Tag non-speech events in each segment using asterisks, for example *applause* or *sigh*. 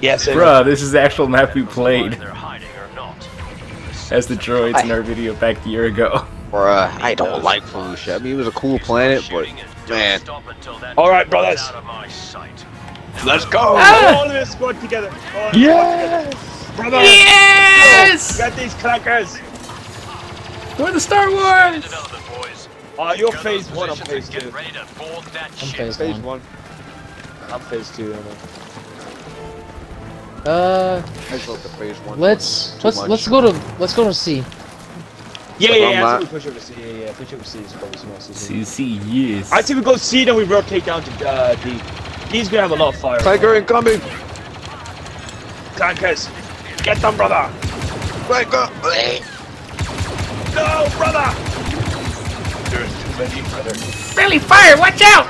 Yes, it Bruh, this is the actual map we played They're hiding or not. as the droids in our video back a year ago. Bruh, I don't like Felucia. I mean, it was a cool planet, but Shooting man. stop until that All right, is brothers. Out of my sight. let's go. All of us squad together. All Yes! Brother, Yes! get these crackers! We're the Star Wars! Development, boys. Uh, you're phase one, I'm phase two. Get ready to board that I'm phase Phase one. one. I'm phase two. I know. Uh, I just love the phase one. let's let's much. let's go to let's go to C. Yeah, yeah, yeah. not- I think we push over C. Yeah, yeah. Push over C is probably smart. CC, yes. I think we go C, then we rotate down to uh, D. D's gonna have a lot of fire. Tiger incoming. Clankers, get them, brother. Tiger. No, brother. There's too many, brother. Friendly fire, watch out!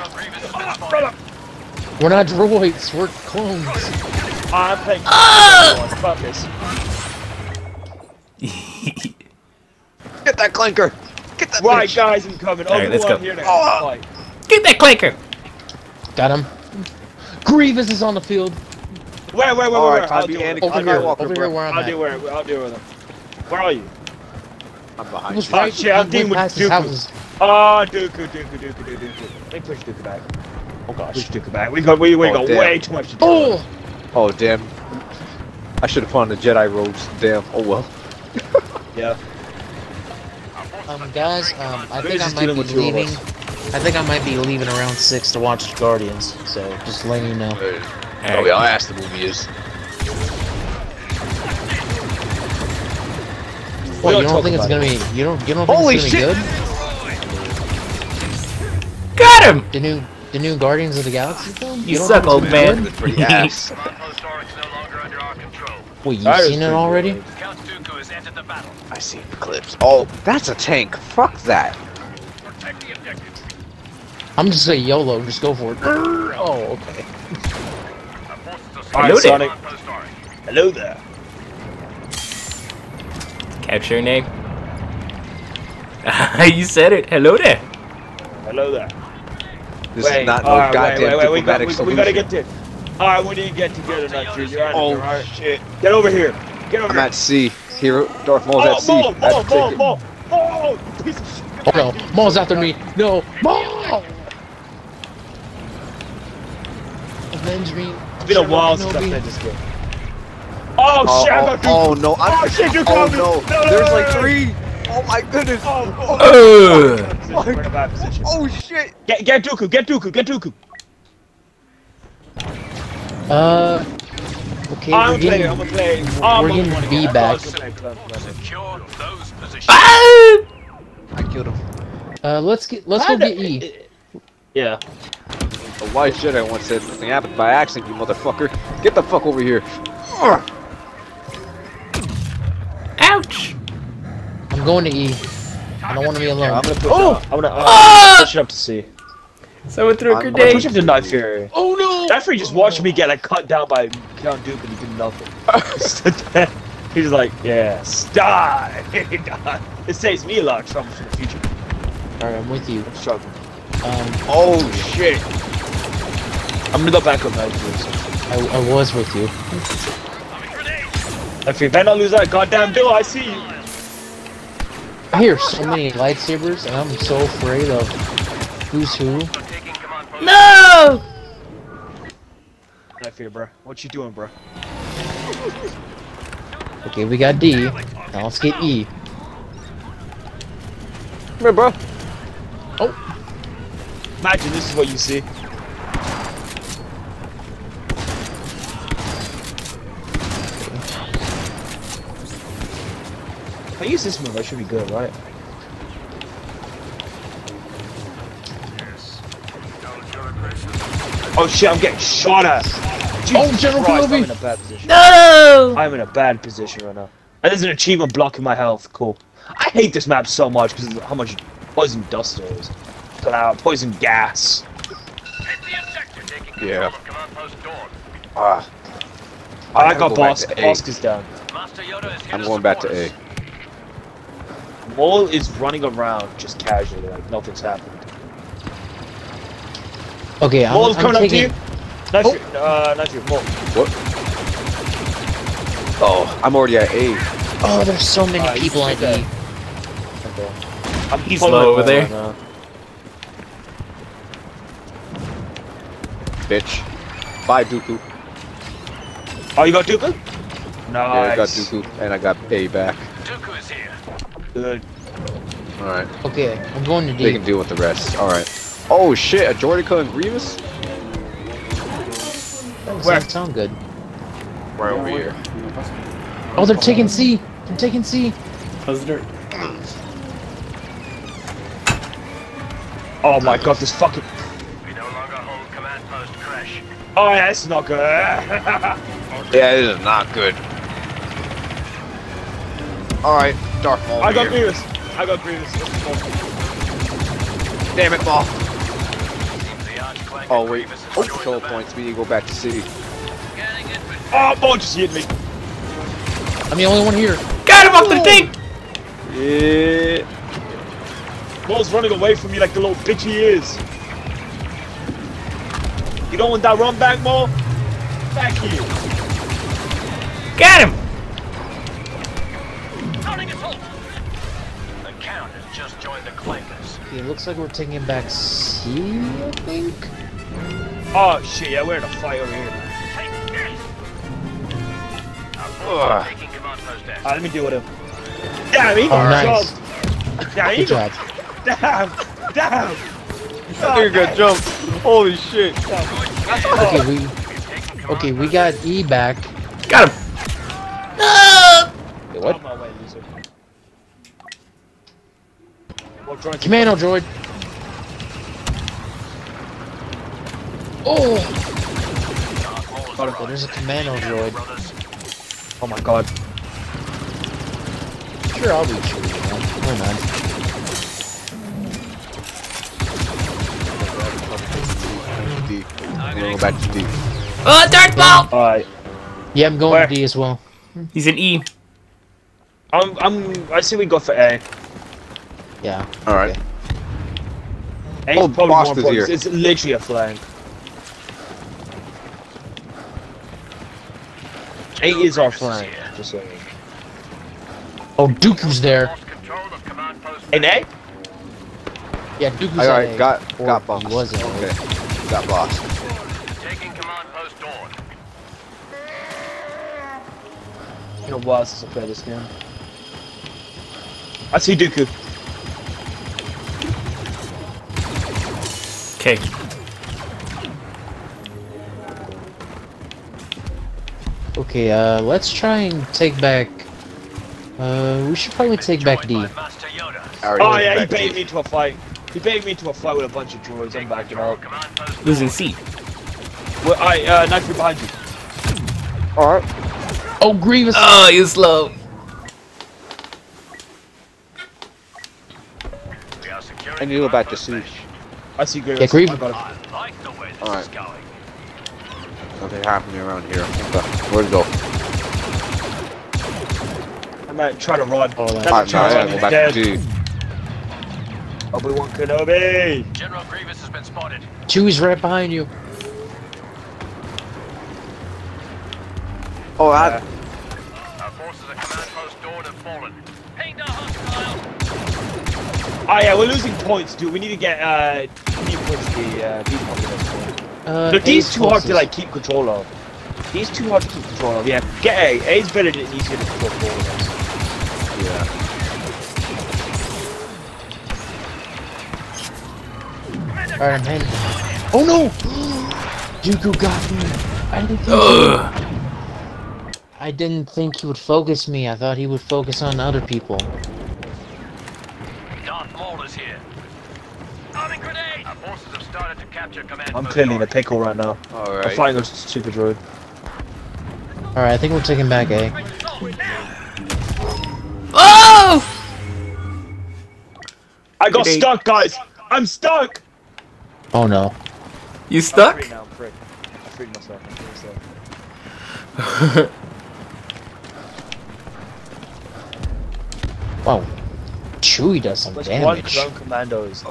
Ah, brother. We're not droids. We're clones. Ah, I'm playing. Ah! Fuck this. Get that clanker. Get that Right, bitch. guys, I'm coming. Alright, let's go. Here now. Oh. Get that clanker! Got him. Grievous is on the field. Where, where, where, All where? right, I'll time deal be with Anakin it. Over here, over here where I'm I'll deal at. with it. I'll deal with them. Where are you? I'm behind you. right. shit, I'm dealing with Dooku. houses. Ah, Dooku, Dooku, Dooku, Dooku, Dooku. Let me push Dooku back. Oh gosh. Push Dooku back. We got, we, we Oh, got damn. way too much to do. Oh, Oh damn. I should have put on the Jedi robes. Damn. Oh well. *laughs* Yeah. um, guys, um, I think I might be with two of leaving. I think I might be leaving around six to watch Guardians. So just letting you know. Oh yeah, I asked the movie is. What, don't you don't think it's gonna be? You don't? You don't think Holy it's gonna shit! be good? Got him! The new, the new Guardians of the Galaxy film? You don't suck, old it's gonna be man. good? Pretty ass. Command post Aurek no longer under our control. Wait, you seen it already? good. Count Dooku has entered the battle. I see the clips. Oh, that's a tank. Fuck that. Protect the objective. I'm just saying YOLO. Just go for it. Oh, okay. Our forces are All right, Hello there. Sonic. Command post Aurek. Hello there. Capture your name. *laughs* you said it. Hello there. Hello there. This wait, is not no alright, goddamn wait, wait, wait, we, got, diplomatic we, we gotta get to. Alright, we need to get together, Nitro. You're out of Oh here, alright? shit. Get over here. Get over I'm here. at sea. Hero Darth Maul's oh, at sea. Maul, That's Maul, the Maul, ticket. Maul, Maul, piece of shit. Oh no, Maul's after me. No, Maul! Avenge me. It's been a while since I Kenobi. played this game. Oh, Oh, shit, I oh, got oh, oh no! I'm, Oh, shit, you're oh coming. no! No, no, There's no, like no, no. three. Oh my goodness! Oh, oh, Ugh. Position, We're in a bad position. Oh shit! Get, get Dooku, get Dooku, get Dooku. Uh. Okay, I'm we're gonna play, getting. I'm gonna play. Oh, we're I'm getting gonna B back. Secure those positions. Ah! I killed him. Uh, let's get. Let's go get E. Yeah. A wise Jedi once said, "Nothing happened by accident, you motherfucker. Get the fuck over here." Ouch! I'm going to E. I don't want to be I'm alone. gonna push Oh! up. I'm gonna uh, Ah! push it up to C. Someone threw a I'm- I'm gonna push grenade. up to Night Fury. Oh no! Night Fury just watched me get like cut down by Count Duke and he did nothing. *laughs* *laughs* He stood there. He was like, yes, die! Die. it saves me a lot of trouble for the future. Alright, I'm with you. I'm struggling. Um, Oh shit! I'm gonna go back up Night Fury. So. I, I was with you. Night Fury, better not lose that goddamn duel, I see you! I hear so many lightsabers, and I'm so afraid of who's who. Taking command post. No! Night Fury, bro. What you doing, bro? Okay, we got D. Now let's get E. Come here, bro. Oh. Imagine this is what you see. I use this move, I should be good, right? Oh shit, I'm getting shot at! Jesus Oh, General Christ, Kenobi! I'm in a bad position. No! I'm in a bad position right now. And there's an achievement blocking my health. Cool. I hate this map so much because of how much poison dust there is. Cloud, poison gas. Hit the objective. Taking control Yeah. of command post Dorn. Ah, I, gotta got go back Bossk. to A. Bossk is down. Master Yoda is here I'm going back to A. us. Maul is running around just casually, like nothing's happened. Okay, I'm, Maul's I'm coming up to you. taking. Knife Oh. you, uh, knife you, Mole. What? Oh, I'm already at A. Oh, there's so many Alright, people you on should E. Okay. I'm He's low over there. right. Bitch. Bye, Dooku. Oh, you got Dooku? Nice. Yeah, I got Dooku, and I got A back. Dooku is here. Good. Alright, Okay, I'm going to they can deal with the rest. Alright. Oh shit, a droideka and Grievous? Where? sound good. Right over here. Oh, they're taking C. They're taking C. How's the dirt? Oh my god, this fucking. We no longer hold command post Cresh. Oh yeah, it's not good. *laughs* Yeah, this is not good. Alright, Darth Maul. I got here. Grievous. I got Grievous. Damn it, Maul. Seems the Archclank Oh wait. Grievous has Oh, joined control points. We need to go back to city. Scanning it with Oh, Maul just hit me. I'm the only one here. Got him off the thing! Yeah. Maul's running away from me like the little bitch he is. You don't want that run back, Maul? Back here. Got him! Clankers. Okay, looks like we're taking back C, I think. Oh shit, yeah, we're in a fight over here. Take Ugh. forces taking command post F. Alright, let me deal with him. Damn, he Oh, got nice. jumped. Damn, he Good got. job. Damn, damn. Nigga got oh, jumped. Holy shit. Okay, we okay we got E back. Got him! Wait, what? Oh On my way, loser. Well, trying to- Commando droid. Oh, Darth Maul is Got him. there's a commando droid. Oh my god. Sure, I'll reach you. Man. Why not? D. I'm gonna go back to D. Uh, oh, Darth Maul! Alright. Yeah, I'm going Where? to D as well. He's an E. I'm, I'm, I say we go for A. Yeah. Alright. A's Oh, probably Boss more is important. here. It's literally a flank. A is our flank. Just saying. Oh, Dooku's there. Lost control of command post A? Yeah, Dooku's Alright, at got Or got he boss. was at A. Okay. Got boss. Taking command post Dorn. You know what since I played this game. I see Dooku. Okay. Okay, uh, let's try and take back. Uh, we should probably take back D. Joined by Master Yoda. Alright, Oh yeah, he back baited me to a fight. He baited me to a fight with a bunch of droids. I'm backing out. Command post Losing C. Well, I uh, knife you behind you. Alright. Oh, Grievous! Oh, he's slow. We are securing I need to go back to post C. Dash. I see Grievous. Yeah, Grievous. I got him. Like the way this Alright. is going. Nothing happening around here. Uh, okay. Where to go? I might try to run. Oh, That's that- a Alright, chance gotta I'm back dead. to Obi-Wan Kenobi. General Grievous has been spotted. Chewie's right behind you. Oh, I, Our forces at command post Dorn have fallen. Ping the hostile. Oh yeah, we're losing points, dude. We need to get uh, we need to push the uh, B population. Uh, Look, these A's too hard to like keep control of. These too hard to keep control of. Yeah, get A. A's better than easier to control forward. yeah. Alright, I'm heading. Oh no! *gasps* Dooku got me. I didn't think. Ugh. I didn't think he would focus me. I thought he would focus on other people. Darth Maul is here. Arming grenade. Our forces have started to capture command I'm clearly in a pickle right now. I'm Alright. fighting those stupid droid. Alright, I think we're taking back A. Oh! I got Grenade. stuck, guys. I'm stuck. Oh no. You I'm stuck? free now. I'm free. I freed myself. I freed myself. *laughs* Wow. Chewie does some Plus one damage. ground commando is,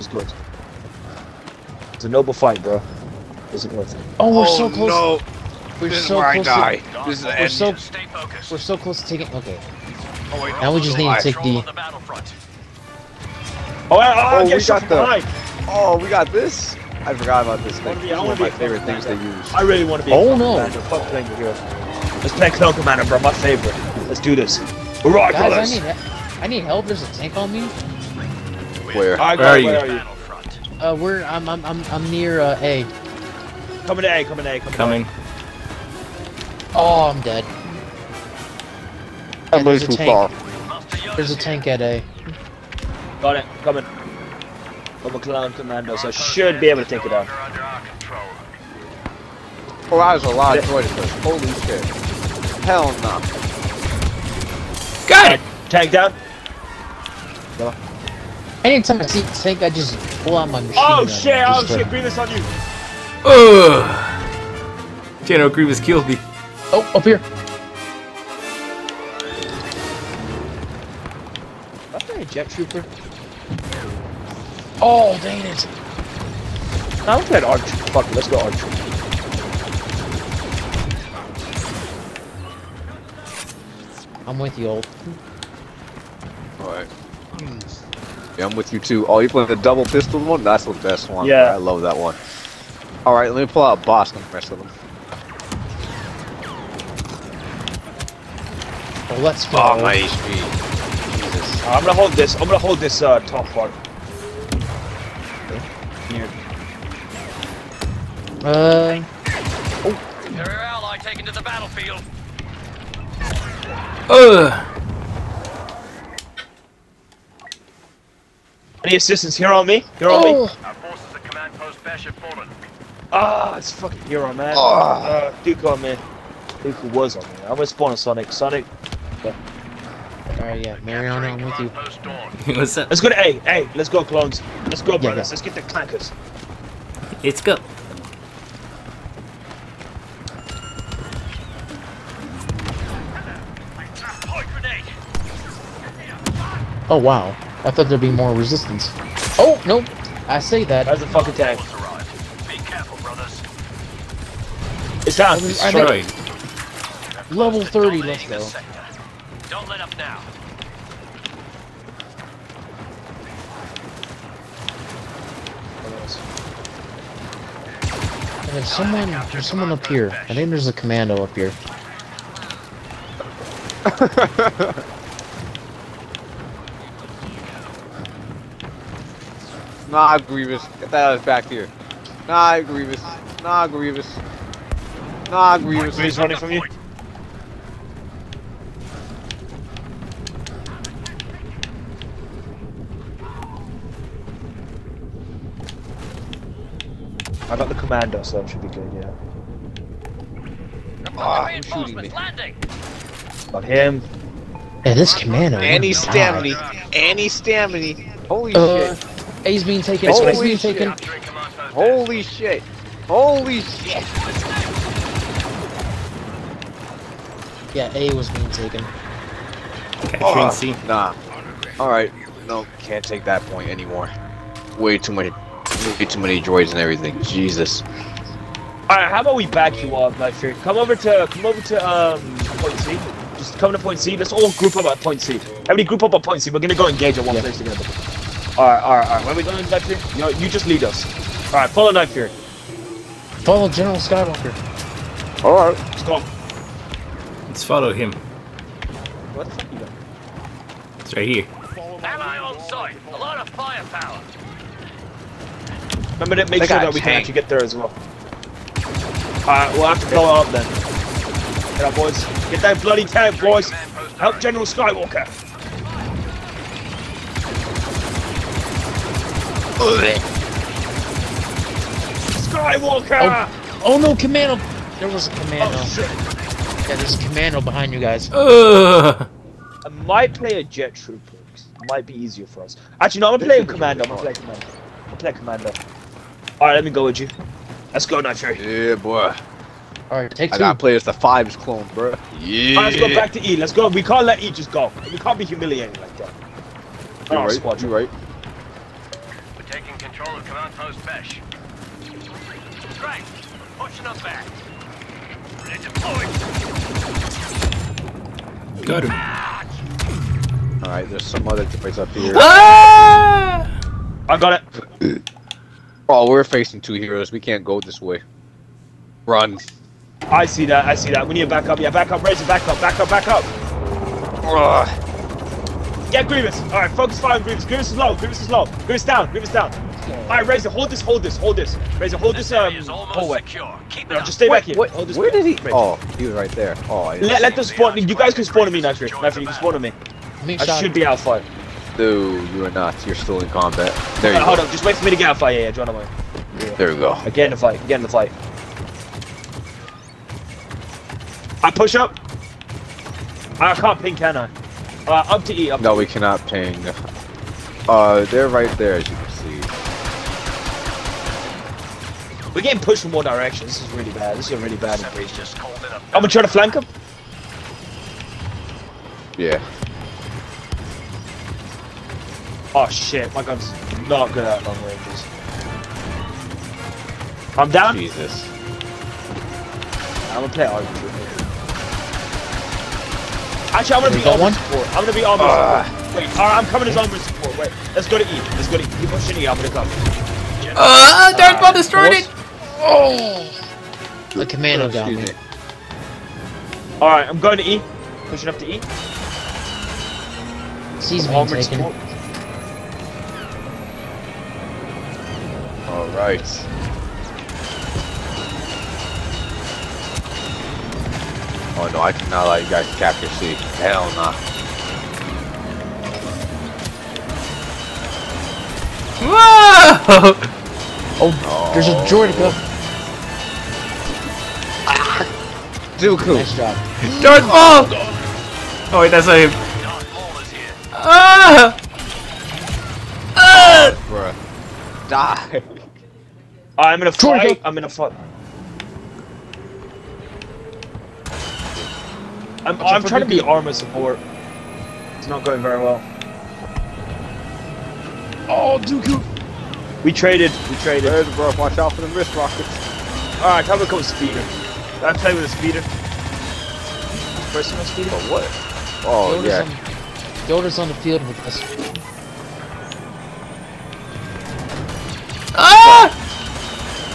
is good. It's a noble fight, bro. Isn't worth it. Oh, we're so oh, close. no. We're This is so where I close. die. To, This is the we're end. so Stay we're so close to taking. Okay. Oh, wait, Now we just need to take D. the battlefront. Oh, I, Oh, oh we got the- behind. Oh, we got this. I forgot about this thing. Be- I one of my favorite things they use. I really want to be. Oh, a no. commander. Fuck playing the hero. Let's play Clone Commander, bro. My favorite. Let's do this. Hurrah, Guys, I need I need help. There's a tank on me. Where? I Where are it, you? Where are you? Battlefront. Uh, we're I'm I'm I'm, I'm near uh, A. Coming to A. Coming to A. Coming. Coming. Oh, I'm dead. That Yeah, moves there's a too tank. far. There's a tank at A. A. Got it. Coming. I'm a clown Commando, so I should be able to take it out. Under. Oh, that was a lot of joy to this. Holy shit. Hell no. Got it! Tank down. Anytime I see a tank, I just pull out my machine Oh gun shit! Oh shit, shit! Grievous on you. Ugh. General Grievous killed me. Oh, up here. I'm a jet trooper. Oh, dang it. I'm playing Arch. Fuck it, let's go Arch. I'm with you, old. Alright. Yeah, I'm with you too. Oh, you playing the double pistol one? That's the best one. Yeah. I love that one. Alright, let me pull out boss and mess with him. Oh, let's go. Oh, my HP. Jesus. I'm gonna hold this. I'm gonna hold this uh, top part. Here. Uh, Imperial ally taken to the battlefield. Ugh. Any assistance here on me? Here on me? oh, Our forces at command post Besh have fallen. Ah, it's fucking hero, man. Ah. Uh, Duke on me. Duke was on me. I'm gonna spawn a Sonic. Sonic. alright, yeah, Mariana, I'm with you. Command post Dorn. *laughs* What's up? Let's go to A. Hey, let's go, clones. Let's go, Yeah, brothers. yeah. Let's get the clankers. Let's go. Oh, wow. I thought there'd be more resistance. Oh, nope. I say that. How's the fucking tank? Be careful, brothers. It's down. Destroyed. Level 30, let's go. Don't let up now. There's someone, there's someone up here. I think there's a commando up here. *laughs* Nah, Grievous. Get that ass back here. Nah, Grievous. Nah, Grievous. Nah, Grievous. He's running from you. I got the commander, so that should be good, yeah. Ah, who's shooting me? Reinforcements landing. Got him. Yeah, this commander. And he's God. stamina. And stamina. Holy Uh, shit. A's being taken. Holy A's being shit. taken. Capturing Holy shit. Holy shit. Yeah, A was being taken. Capturing C. Nah. Alright. No, can't take that point anymore. Way too many. Way too many droids and everything. Jesus. Alright, how about we back you up, my friend? Come over to come over to um point C. Just come to point C. Let's all group up at point C. Everybody group up at point C. We're gonna go engage at one Yeah. place together. Alright, alright, alright. When we going knife here? You, know, you just lead us. Alright, follow knife here. Follow General Skywalker. Alright. Let's go. Let's follow him. What the fuck you got? It's right here. Ally on site. A lot of firepower. Remember to make They sure that we can actually get there as well. Alright, we'll have to blow it up then. Get up, boys. Get that bloody tank, boys. Help. General Skywalker. Skywalker! Oh, oh no, commando! There was a commando. Oh, shit. Yeah, there's a commando behind you guys. Ugh. I might play a jet trooper. Might be easier for us. Actually, no, I'm gonna play a commando. I'm gonna play a commando. I'll play a commando. Alright, let me go with you. Let's go, Night Fury. Yeah, boy. Alright, take two. I two. gotta play as the fives clone, bro. Yeah. Alright, let's go back to E. Let's go. We can't let E just go. We can't be humiliated like that. You're Oh, right. squad. You're right. We're control of command post Besh. Strength. Pushing us back. Got him. Alright, there's some other droids up here. Ah! I got it. *clears throat* Oh, we're facing two heroes. We can't go this way. Run. I see that. I see that. We need to back up. Yeah, back up. Razor, back up. Back up. Back up. Ugh. Get Grievous. All right, focus fire on Grievous. Grievous is low. Grievous is low. Grievous down. Grievous down. All right, Razor, hold this. Hold this. Hold this. Razor, hold this. Um, is almost hallway. Keep No, just stay back here. what- Hold this. where did he? Razor. Oh, he was right there. Oh, I Let, let them spawn. You guys can spawn on me, Nitro. Nitro, you can spawn on me. I'm I should be out fight. Dude, you are not. You're still in combat. There you hold go. up. Just wait for me to get out of fight. Yeah, yeah, join away. There we go. I get in the fight. Get in the fight. I push up. I can't ping, can I? Uh, up to E. Up No, to we E. cannot ping. Uh, they're right there, as you We're getting pushed from all directions. This is really bad. This is really bad. Somebody's just called in a I'm gonna try to flank him. Yeah. Oh shit, my gun's not good at long ranges. I'm down. Jesus. I'm gonna play armor. Actually, I'm gonna We be got armor one? support. I'm gonna be armor Ah. support. Wait, alright, I'm coming as armor support. Wait, let's go to E. Let's go to E. Keep pushing E. I'm gonna come. Ah, Darth Maul destroyed it! Oh. The commando oh, got me. Me. Alright, I'm going to E. Pushing up to E. C's being taken. All right. Oh no, I cannot let you guys capture C. Hell nah. Whoa! *laughs* Oh, there's a droid Dooku. Nice job. Darth Maul! Oh wait, that's not him. Darth Maul is here. Ah! Ah! Bruh. Die. I'm in a Troy, fight. I'm in a fight. I'm, I'm trying to be armor support. It's not going very well. Oh, Dooku! We traded. We traded. There's bro. Watch out for the wrist rockets. Alright, time to go speeder. I play with a speeder. Personal speeder? But what? Oh Yoda's yeah. on, Yoda's on the field with us. Ah!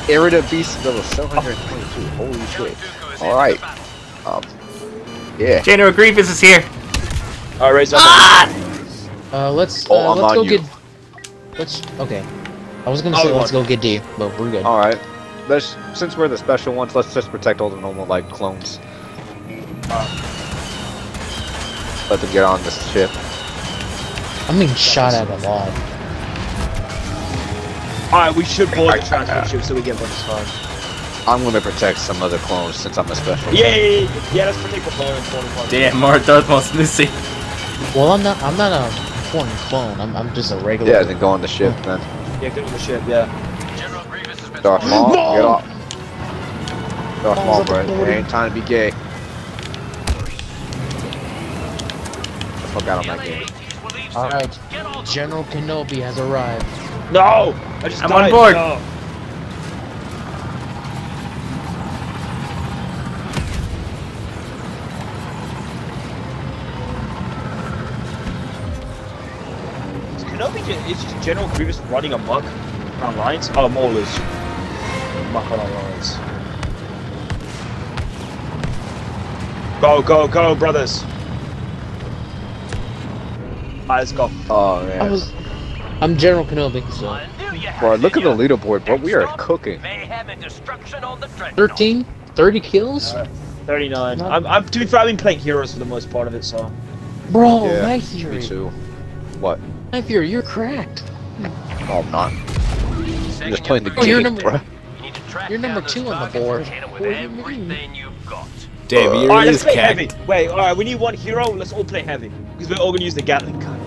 Irida Beast level 722. Holy shit. Dooku is All in right. the battle. Um. Yeah. General Grievous is here. Alright, raise up. Uh, let's Oh, uh, I'm let's on go you. get. Let's okay. I was gonna Oh, say let's go get D, but we're good. All right. Let's since we're the special ones, let's just protect all the normal like clones. Let them get on this ship. I'm being shot at a lot. Alright, we should board the transport ship so we get bonus time. I'm gonna protect some other clones since I'm a special. Yeah, yeah, yeah, yeah. Yeah, let's protect the phone. phone, phone. Damn, more Darth Maul's missing. Well, I'm not. I'm not a important clone. I'm. I'm just a regular. Yeah, then go on the ship oh. then. Yeah, get on the ship, yeah. General Grievous has been Darth spotted. Maul, get off. Darth Maul, bro. It ain't time to be gay. The Fuck out of my game. LA-ATs will leave All soon. right. Get all General Kenobi has arrived. No! I just I'm died. on board. No. Is Kenobi just, it's just General Grievous running amok on lines? Oh, Maul is amok on our lines. Go, go, go, brothers! Alright, let's go. Oh I man. was. I'm General Kenobi. So I knew you had Bro, look at the leaderboard, bro. We are cooking. Mayhem and destruction on the Dreadnought. 13, 30 kills, Alright. 39. Not- I'm, I'm, to be fair, I've been playing heroes for the most part of it, so. bro. Yeah, Night Me too. What? Night Fury, you're cracked. No, I'm not. Second just playing the your Oh, game, bro. You're number two on the board. and hit 'em with What do you mean? everything you've got. Damn, you Alright, really let's play cat. heavy. Wait, alright, we need one hero, let's all play heavy. Because we're all gonna use the Gatling gun.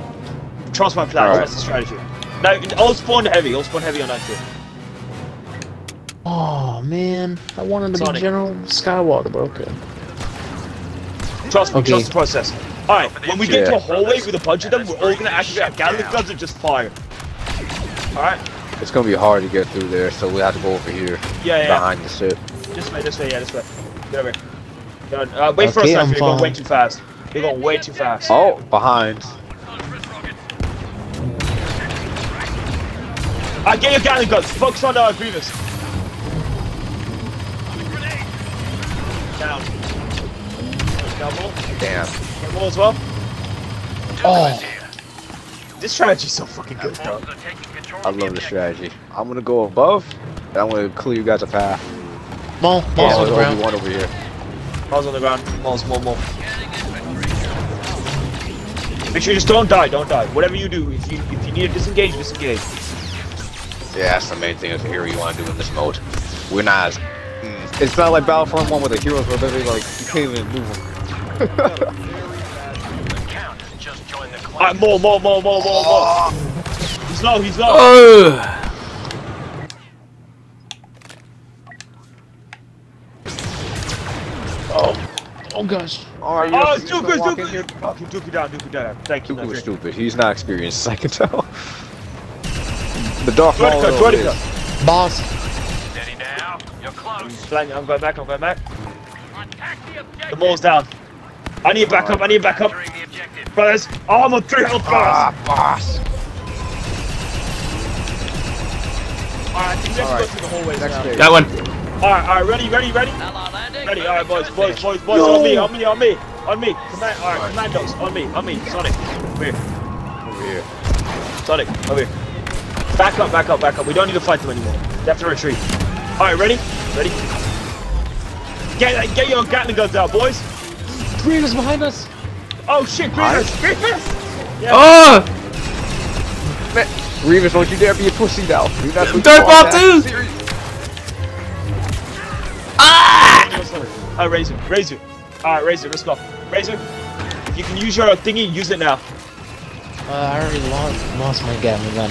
Trust my plan, Alright. that's the strategy. No, all spawn heavy, all spawn heavy on that shit. Oh man, I wanted to Sonic. be General Skywalker, but okay. Trust me, Okay. trust the process. Alright, when we get to Yeah. a hallway with a bunch of them, we're all gonna activate our Gatling guns and just fire. Alright? It's gonna be hard to get through there, so we have to go over here Yeah, yeah, yeah. behind the ship. This way, this way, yeah, this way. Get over here. Uh, wait for us, Okay, Sniper. I'm You're going way too fast. You're going way too fast. Oh, behind. Alright, get your Gatling guns. Focus on uh, Grievous. Down. Down more. Damn. Get more as well. Oh, This strategy's so fucking good, bro. Forces are taking control I love the strategy. I'm gonna go above, and I'm gonna clear you guys a path. Maul, Maul's on the ground. Obi-Wan over here. Miles on the ground. Miles, more, more. Make sure you just don't die. Don't die. Whatever you do, if you if you need to disengage, disengage. Yeah, that's the main thing as a hero you want to do in this mode. We're not. as- mm, It's not like Battlefront 1 where the heroes were literally like, you can't even move them. The count has just joined the club. Alright, more, more, more, more, more, more. He's low. He's low. Oh! Oh gosh. Alright, Oh, it's Dooku, it's Dooku. Fucking Dooku down, Dooku down. Thank you. Dooku was stupid. He's not experienced, I can tell. The Darth Try to Maul cut, try to is. Boss. Steady now. You're close. Flank, I'm going back, I'm going back. Attack the objective. The Maul's down. I need backup, I need backup. Entering the objective. Brothers, oh, I'm on three health Brothers. boss! Alright, you just Alright, go through the hallways Next now. stage. Got one. Alright, alright, ready, ready, ready? Ready, alright, boys, Moving boys, boys, boys, Yo! on me, on me, on me, on me. Command, alright, commandos, on me, on me, Sonic. Over here, Over here. Sonic, over here. Back up, back up, back up. We don't need to fight them anymore. They have to retreat. Alright, ready? Ready? Get, get your Gatling guns out, boys. Green is behind us. Oh shit, Grievous, Grievous! *laughs* Yeah. Oh! Revis, don't you dare be a pussy now. Do not put Darth your Maul too! down. Serious. Alright, Razor, Razor. Alright, Razor, let's go. Razor, you can use your thingy, use it now. Uh, I already lost, lost my Gatling gun.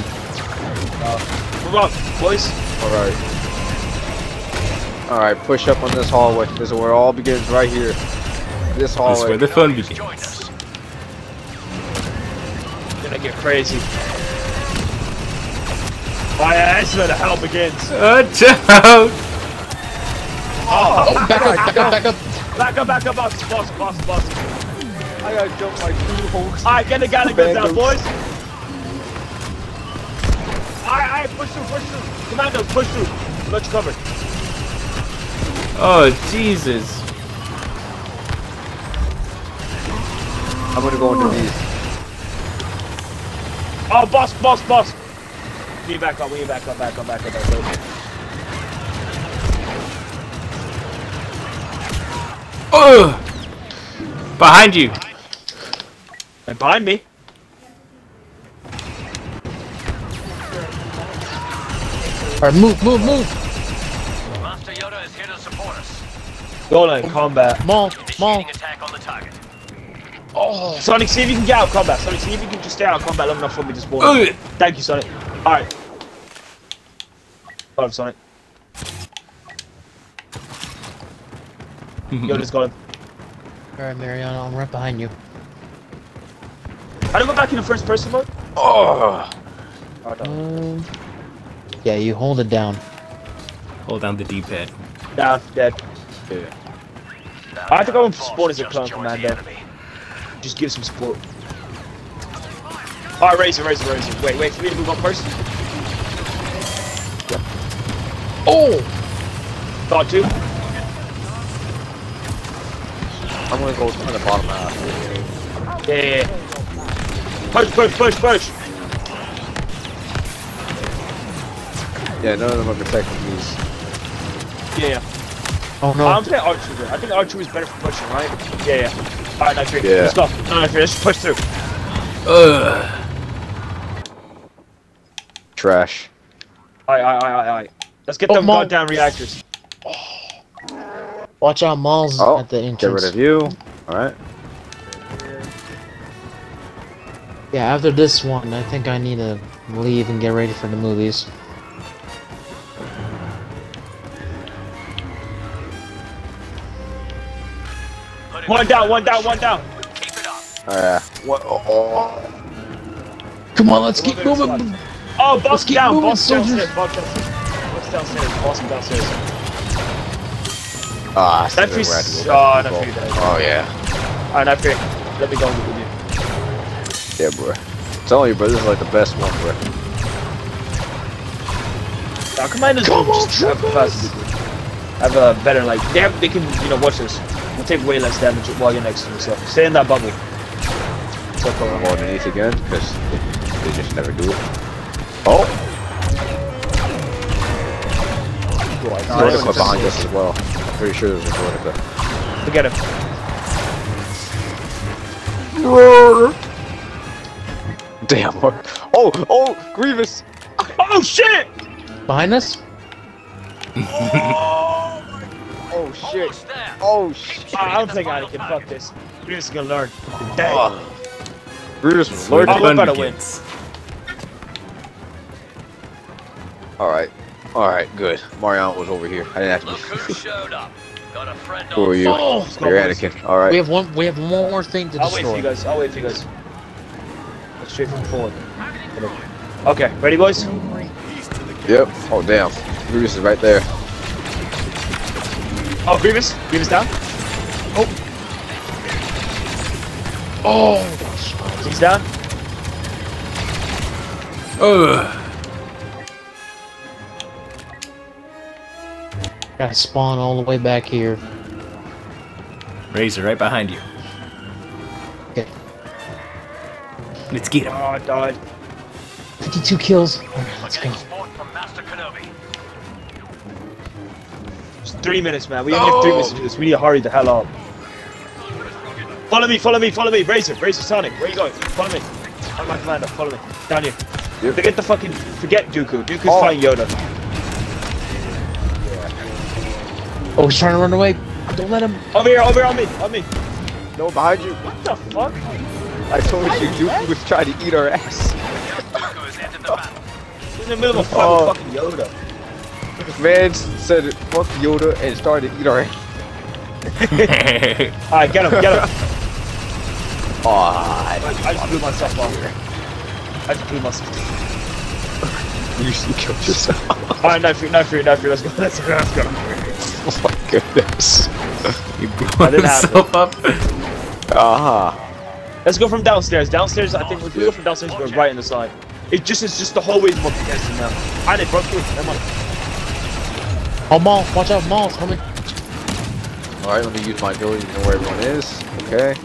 Move on, boys. Alright. Alright, push up on this hallway. This is where it all begins, right here. This hallway. This is where the fun begins. gonna get crazy. Oh, my ass where the hell begins. Uh, Watch out! Oh, oh, Back up, back up, back up. back up, back up, boss, boss, boss, boss. I gotta jump like two holes. Alright, get the Gatling guns out, Commandos. boys. Alright, alright, push through, push through. Commandos, push through. Much covered. Oh, Jesus. I'm gonna go into these. Oh, boss, boss, boss. We back up, we back up, back up, back up, back up. Oh! Behind you. And behind me. Alright, move, move, move. Master Yoda is here to support us. Going in combat. Maul, Maul. Attack on the target. Oh, Sonic, see if you can get out of combat. Sonic, see if you can just stay out of combat long enough for me to spawn. Ugh. Thank you, Sonic. Alright. Got him, Sonic. Yoda's got him. Alright, Mariano, I'm right behind you. How do I go back in the first person mode? Oh! Um, yeah, you hold it down. Hold down the D-pad. Down, dead. Yeah. Now, I think I want Forces spawn as a just clone joined the commander. Just give some support. Alright, Razor, Razor, Razor. Wait, wait for me to move up first. Oh! Thought two. I'm gonna go on the bottom half. Yeah, yeah, yeah. Push, push, push, push. Yeah, none of them are protecting these. Yeah, yeah. Oh no. I'm playing R2. I think R2 is better for pushing, right? Yeah, yeah. Alright, nice three. Yeah. Let's go. No, nice three. Let's push through. Ugh. Trash. Alright, alright, alright, alright. Let's get Oh, them Mom. goddamn reactors. *sighs* Watch out, Maul's Oh, at the get rid of you. Alright. Yeah, after this one, I think I need to leave and get ready for the movies. One down, one down, one down. Keep it up. Alright. What? Oh. Come on, let's keep Move it, moving. Oh, boss Let's keep down, moving, boss soldiers. downstairs, boss downstairs. Boss downstairs, boss downstairs. Ah, so Knife we're Fury. at to go Oh, back to Knife the Fury ball. died. Oh yeah, Alright, Night Fury. Let me go with you. yeah, bro. I'm telling you, bro, this is like the best one, bro. Now, commanders will just have fast have a better like they have they can you know watch this. They'll take way less damage while you're next to them. So stay in that bubble. So I'm cool. underneath again because they just never do it. Oh, No, Veronica it's- behind us as well. I'm pretty sure there's a Veronica. Forget him. Damn. Mark. Oh, oh, Grievous. Oh shit! Behind us? Oh, oh shit. Oh shit. I don't think I can Fuck this. Grievous is gonna learn. Oh. Dang. Oh. Grievous was Where Oh, the we fun better win. Begins. All right. All right. Good. Mariano was over here. I didn't Look have who to. showed up. Got a friend Who are you? Oh, You're boys. Anakin. All right. We have one. We have one more thing to I'll wait for you guys. I'll wait for you guys. Go straight from forward. Okay, ready, boys? Yep. Oh damn. Grievous is right there. Oh, Grievous. Grievous down. Oh! Oh, He's down. Ugh. Gotta spawn all the way back here. Razor right behind you. Okay. Let's get him. Oh, I died. 52 kills. Alright, let's go. Getting Master Kenobi. Three minutes, man. We only have three minutes to do this. We need to hurry the hell up. Follow me, follow me, follow me. Razor, Razor Sonic. Where you going? Follow me. I'm my commander. Follow me. Down here. Yep. Forget the fucking. Forget Dooku. Dooku's Oh. fighting Yoda. Oh, he's trying to run away. Don't let him. Over here, over here, on me, on me. No, behind you. What the fuck? I told you, Dooku was trying to eat our ass. Dooku has entered the battle. He's in the middle of a fight Oh. with fucking Yoda. Man said fuck Yoda and started to eat our ass. Alright, get him, get him. *laughs* Aw, I, I just blew myself off. Here. I just blew myself. You, you killed yourself. Alright, knife free, knife free, knife free. Let's go, let's go, let's go. *laughs* oh my goodness. *laughs* he blew That didn't himself up. Uh-huh. Let's go from downstairs. Downstairs, I think if we go from downstairs, we're right in the side. It just is just the hallways more contested now. And it broke through. Never mind. Oh, Maul. Watch out, Maul's coming. Alright, let me use my ability to know where everyone is. Okay.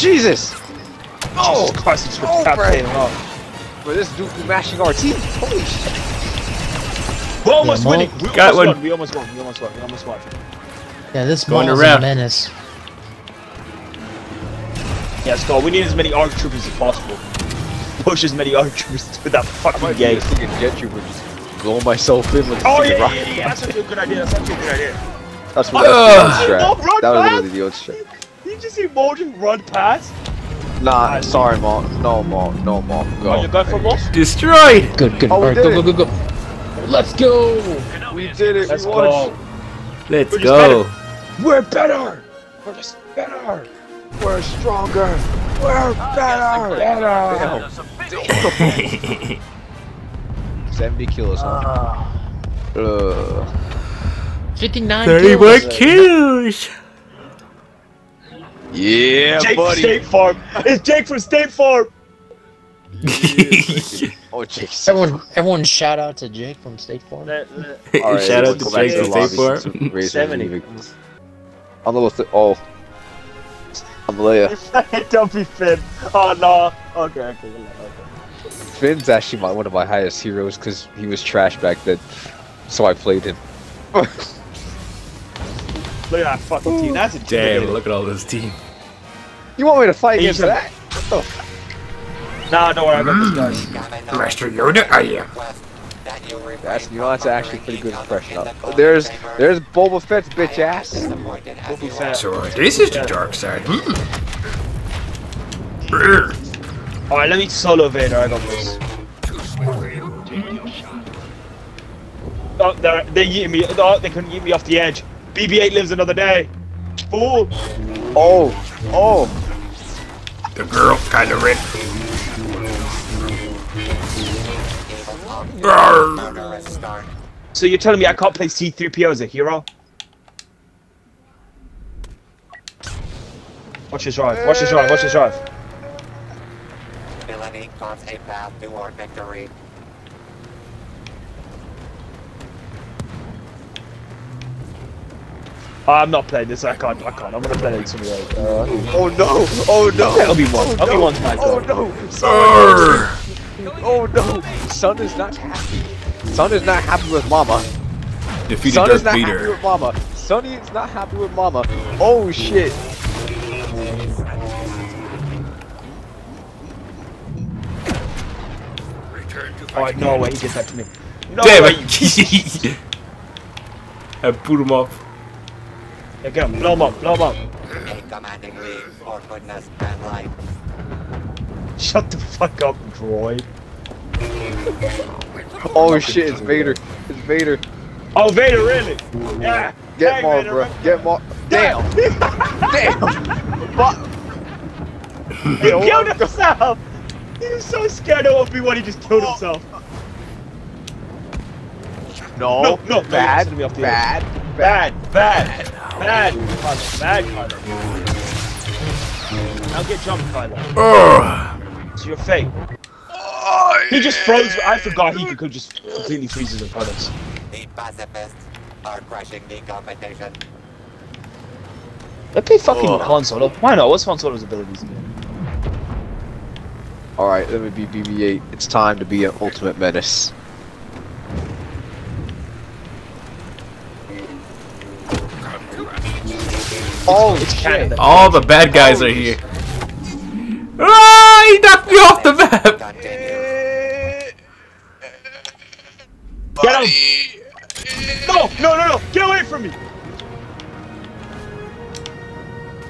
Jesus! Oh, Jesus Christ, it's Oh, decapitated Brad. him off. But this Dooku mashing our team. Holy shit. We're almost Yeah, winning. We Got almost one. won. We almost won. We almost won. We almost won. Yeah, this Going to Maul's a rep. menace. Yeah, let's go. We need as many ARC troopers as possible. Push as many ARC troopers to that fucking might be gate. a freaking jet trooper just blow myself in with a Oh freaking yeah, yeah, rocket. yeah, yeah. That's actually a good idea. That's actually a good idea. That's what Oh, that's the old strat. run That was fast. literally the old strat. Did you just see Mo just run past? Nah, sorry, Mom. No, Mom. No, Mom. Go. Oh, you going for Mo? Destroyed. Good, good. Oh, Alright, go, go, go, go. Let's go. We did it. Let's we won. go. Let's We're just go. We're better. We're just better. We're stronger. We're better. Better. That's a big 70 kills, huh? Uh, 59 31 kills. kills. Yeah, Jake from buddy. State Farm. It's Jake from State Farm. *laughs* Oh, Jake. Everyone, everyone shout out to Jake from State Farm. *laughs* Alright, Shout out to Jake from State Farm. stay for. since Razor's 70. leaving. On the list. Oh. I'm Leia. Don't be Finn. Oh no. Okay, okay, okay. Finn's actually my, one of my highest heroes because he was trash back then. So I played him. Look at that fucking team. That's a Damn, look at all this team. You want me to fight Hey, against you that? What the f- Nah, don't worry, I got this guy. Master Yoda, I am. That's you know that's actually a pretty good impression. Of. There's there's Boba Fett's bitch ass. Boba Fett. So this is the dark side. Hmm. Alright, let me solo Vader. I got this. Oh, they're they eating me. Oh, they couldn't eat me off the edge. BB-8 lives another day. Fool. Oh, oh. The girl, kind of Murderous start. So you're telling me I can't play C3PO as a hero? Watch this drive. Watch this drive. Watch this drive. Villainy carves a path toward victory. I'm not playing this. I can't. I can't. I'm gonna play it somewhere else. Uh, Oh no! Oh no! Obi Wan. Obi Wan's my Oh god. no! Son, oh no! Son is not happy. Son is not happy with Mama. Defeated Son Darth is not happy Vader. with Mama. Sonny is not happy with Mama. Oh shit! Oh no way he did that to me. No Damn way. it! *laughs* I boot him off. Yeah, get him. Blow him up. Blow him up. A for goodness and life. Shut the fuck up, droid. Oh shit! It's Vader. It's Vader. Oh, Vader, really? Yeah. Get Hey, more, Vader, bro. Get more. Damn! Damn! Fuck! He killed himself. He was so scared of Obi Wan. He just killed himself. No! No, no, no, bad, you're sending me off the bad, Bad, bad, bad, Kylo, bad, Kylo. Now get jumped, Kylo. Ugh. It's your fate. Oh, he just froze. I forgot he could, could just completely freeze in front of us. The pacifists are crushing the competition. Let's play fucking Han Solo. Why not? What's Han Solo's abilities again? Alright, let me be BB-8. It's time to be an ultimate menace. Oh, It's shit. canon. All the bad guys are here. Ah! He knocked me off the map. Continue. Get him! No, no, no, no! Get away from me!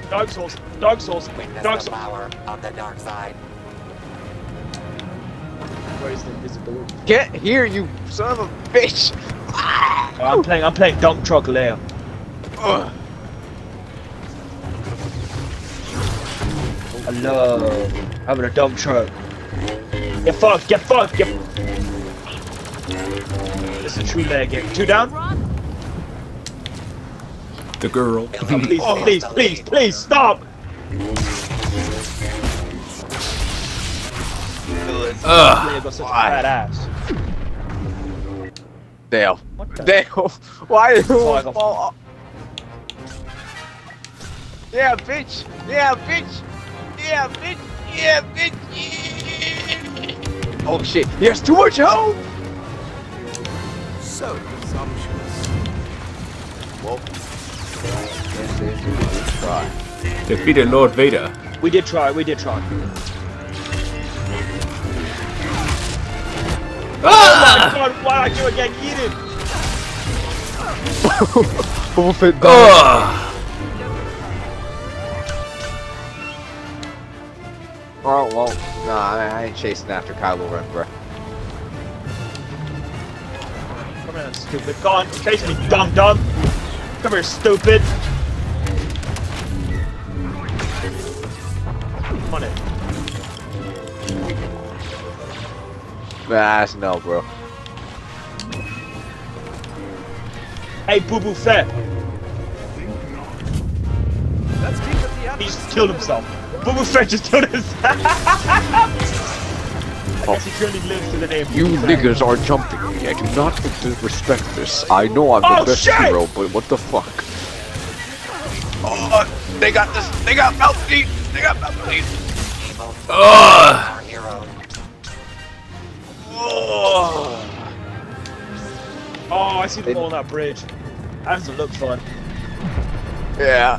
Dark Souls, Dark Souls, Witness Dark the Souls. power of the dark side. Where is the invisibility? Get here, you son of a bitch! Oh, I'm playing. I'm playing Dunk Truck Leia. Ugh. I love having a dump truck. Get fucked. Get fucked. Get. It's a true game. Two down. The girl. *laughs* Oh, please, please, please, please, stop! Ugh. Leia got such a Why? Damn. Damn. *laughs* Why Oh, fall off? Yeah, bitch! Yeah, bitch! Yeah, bitch! Yeah, bitch! Yeah. Oh shit! There's too much hope! So presumptuous. Well, this is a good try. Defeated Lord Vader. We did try. We did try. Ah! Oh my god, why are you again? Eat it. Boba Fett died. Oh well, nah, I I ain't chasing after Kylo Ren, bro. Come here, stupid. Go on, chase me, dumb dumb. Come here, stupid. Come on in. Nah, that's no, bro. Hey, Boo Boo Fett. Let's keep it the He just killed himself. Boo Boo Fett just killed himself. I guess he currently lives to the name. You Boo Boo niggas are jumping me. I do not respect this. I know I'm the Oh, best shit! hero, but what the fuck? Oh, they got this. They got Palpatine. They got Palpatine. Evil Ugh. Oh. Oh, I see them all on that bridge. That doesn't look fun. Yeah.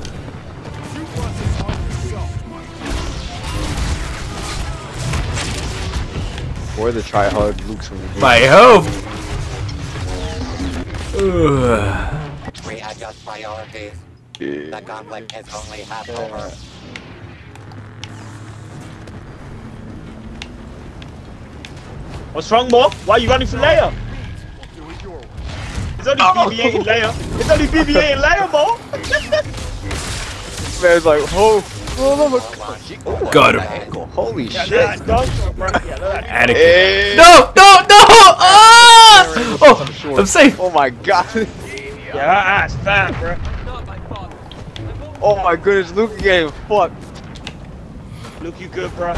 Or the tryhard Luke's from the My hope. Ugh. Readjust priorities. Yeah. The conflict is only half over. What's wrong, Mo? Why are you running for Leia? It's only. BB-8 and Leia. It's only BB-8 and Leia, Mo. Man's like, oh, oh, Got him. ankle. Holy Yeah, shit. that's dog, bro. Yeah, look at that. Hey. No, no, no! Ah! oh, I'm safe. Oh my god. Yeah, that's fat, bro. Oh my goodness, Luke again. Fuck. Luke, you good, bro?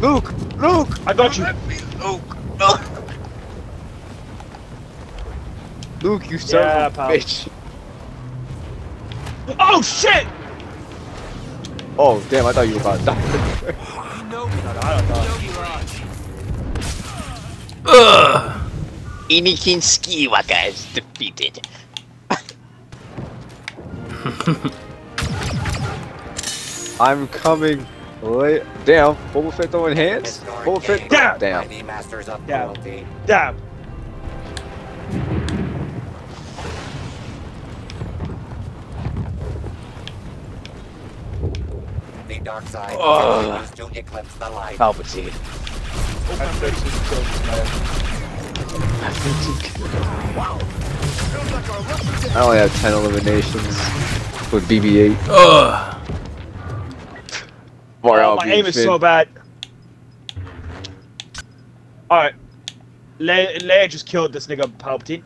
Luke. Luke. I got you. Luke. Luke. Luke, you son Yeah, of a pal. bitch. Oh shit! Oh damn, I thought you were about to die. *laughs* No, no, I don't know. Ugh. Anakin Skywalker is defeated. *laughs* I'm coming. Wait, damn. Boba Fett throwing hands? Boba Fett? Damn. Damn. Mighty Damn. cruelty. Damn. The dark side Ugh. to eclipse the light. Palpatine. I only have 10 eliminations with BB-8. Ugh. Far Oh, my being aim is so bad. Alright. Le Leia just killed this nigga Palpatine.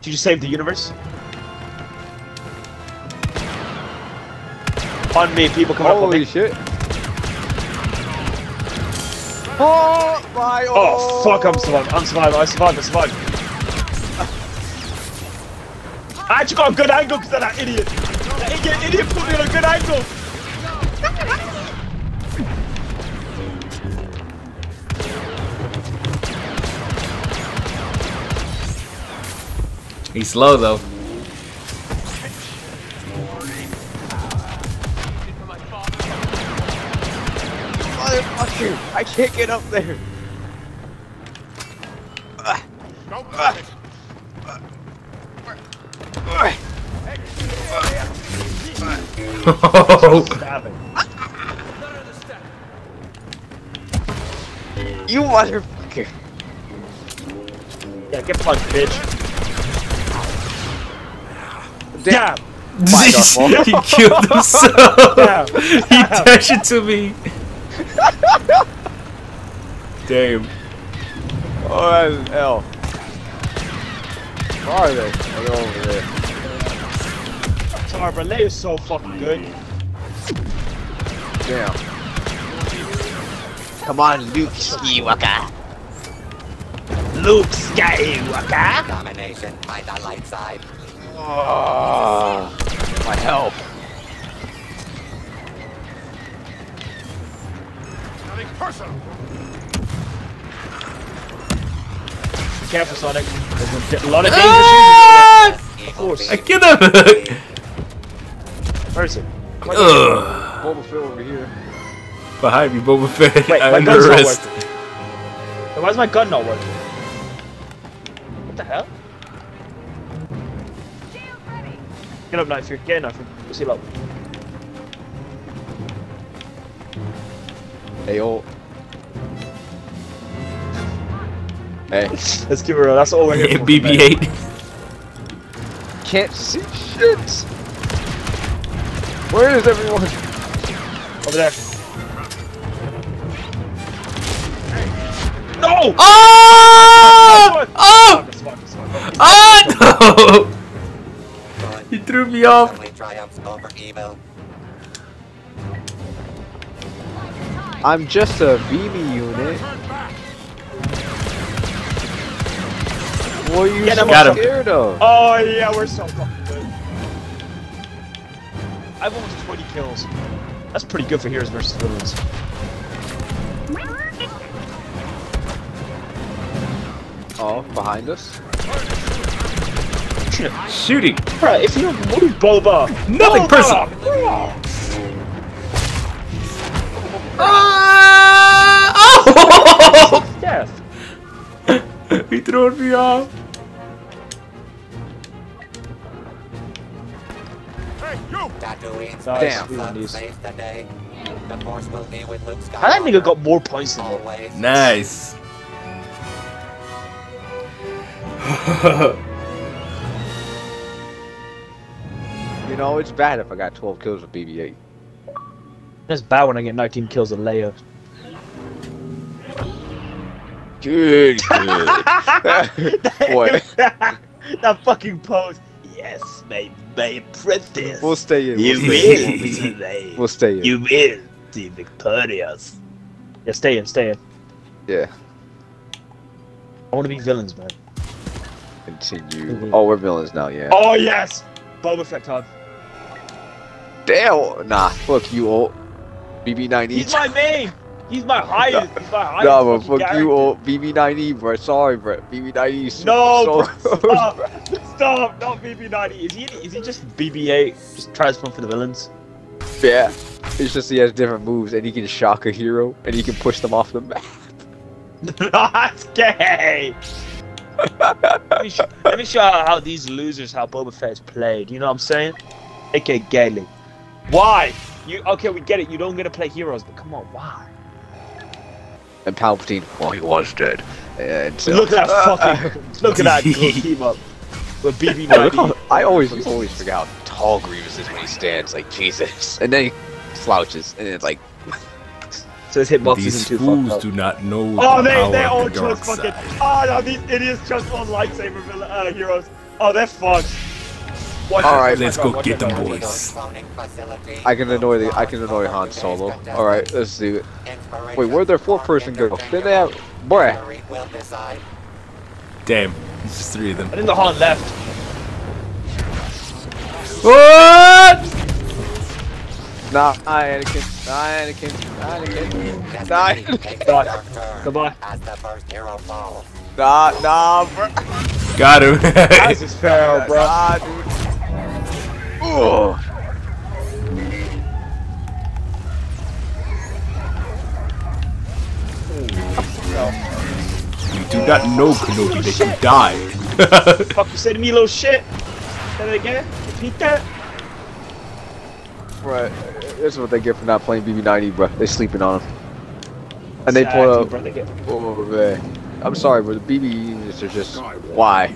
She just saved the universe. On me, people come up on Holy me. shit. Oh my oh, oh, fuck, I'm surviving. I'm surviving. I survived. I survived. I actually got a good angle because of that idiot. That idiot, idiot put me on a good angle. He's slow though. Motherfucker! I can't get up there. Stab *laughs* it. You motherfucker! Yeah, get punched, bitch. Damn. Damn. *laughs* he killed himself. Damn. he dashed it to me. Damn. Oh, that's an L. Where are they? Oh, they're over there. Sorry, but Leia's so fucking good. Damn. Come on, Luke Skywalker. Luke Skywalker. Domination by the light side. Oh, my help. Nothing personal. Careful, Sonic. There's a lot of dangerous Ah! Of course. I killed him. Where's it? Ugh. Boba Fett over here. Behind me, Boba Fett. Wait, my under gun's not arrest. working. Why is my gun not working? What the hell? Get up, knife here. Get a knife here. Go see low. Hey, old. Hey. Let's give her a That's all we're here for. BB-8. Can't see shit. Where is everyone? Over there. No! Oh! Oh! Oh no! *laughs* He threw me off. ultimately triumphs over evil. I'm just a BB unit. What are you Get so him. Him. scared of? Oh yeah, we're so fucking good. I've almost 20 kills. That's pretty good for heroes versus villains. Oh, behind us? Shooting. Bruh, if you move Boba, Nothing Boba! personal. Ah! *laughs* Oh! Death. he threw me off. Hey, you! Tatooine's Nice, Damn. doing sun these. the Force will be with Luke Skywalker. How that nigga got more points than me? always. Nice. *laughs* You know, it's bad if I got 12 kills with BB-8. That's bad when I get 19 kills with Leia. Good, good. *laughs* What? *laughs* that fucking pose. Yes, my my princess. we'll stay in. you We'll stay in. will. We'll stay in. You will be victorious. Yeah, stay in, stay in. Yeah. I want to be villains, man. Continue. Mhm. Oh, we're villains now. Yeah. Oh yes, Boba Fett time. Damn. Nah. Fuck you, old BB9E. He's my main. He's my highest. He's my highest. Nah, but fuck character. you, old BB9E, bro. Sorry, bro. BB9E. is No, so- bro, *laughs* stop, stop, not BB-90. Is he? Is he just BB-8? Just transform for the villains? yeah. It's just he has different moves and he can shock a hero and he can push them off the map. *laughs* That's gay. let, me show, let me show how these losers how Boba Fett's played. You know what I'm saying? Okay, gaily. Why? You okay? We get it. You don't get to play heroes, but come on, why? And Palpatine, well, he was dead. And so, Look at that fucking. *laughs* look at that *laughs* team up with *laughs* BB-90. I always always forget how tall Grievous is when he stands. Like Jesus, and then he slouches, and it's like, so his hitbox These isn't too fools fucked do up. not know Oh, the they power they of all the dark chose fucking. side. Oh no, these idiots chose on lightsaber villain, uh, heroes. Oh, they're fucked. Watch All this, right, watch let's go get them boys. I can annoy the I can annoy Han Solo. All right, let's do it. Wait, where'd their fourth person go? Didn't they have, boy? Damn, it's just three of them. I think the Han left. What? Nah, nah, Anakin, nah, Anakin, nah, Anakin, nah, Destiny takes a Bye. dark turn Goodbye. As the first hero falls. nah, nah, bro. Got him. This is fair, bro. Nah, dude. Ugh. you do not know, Kenobi, that you died. *laughs* Fuck you say to me, little shit. Say that again. Repeat that. Right, this is what they get for not playing BB-90, bro. They sleeping on him. And they pull up. bro. They Oh, man. I'm sorry, but the BB units are just why?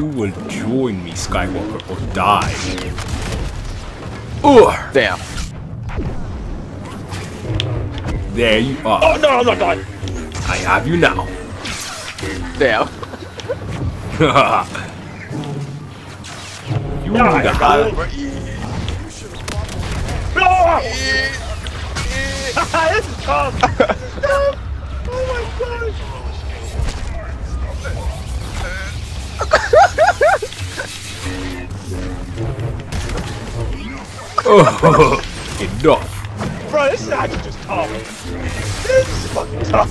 You will join me, Skywalker, or die. Ugh, Damn. there you are. Oh no, I'm not dying. I have you now. Damn. *laughs* you No, the I. No! this is tough. No! *laughs* Oh my god. *laughs* Oh, *laughs* enough. Bro, this is actually *laughs* just tough. This is fucking tough.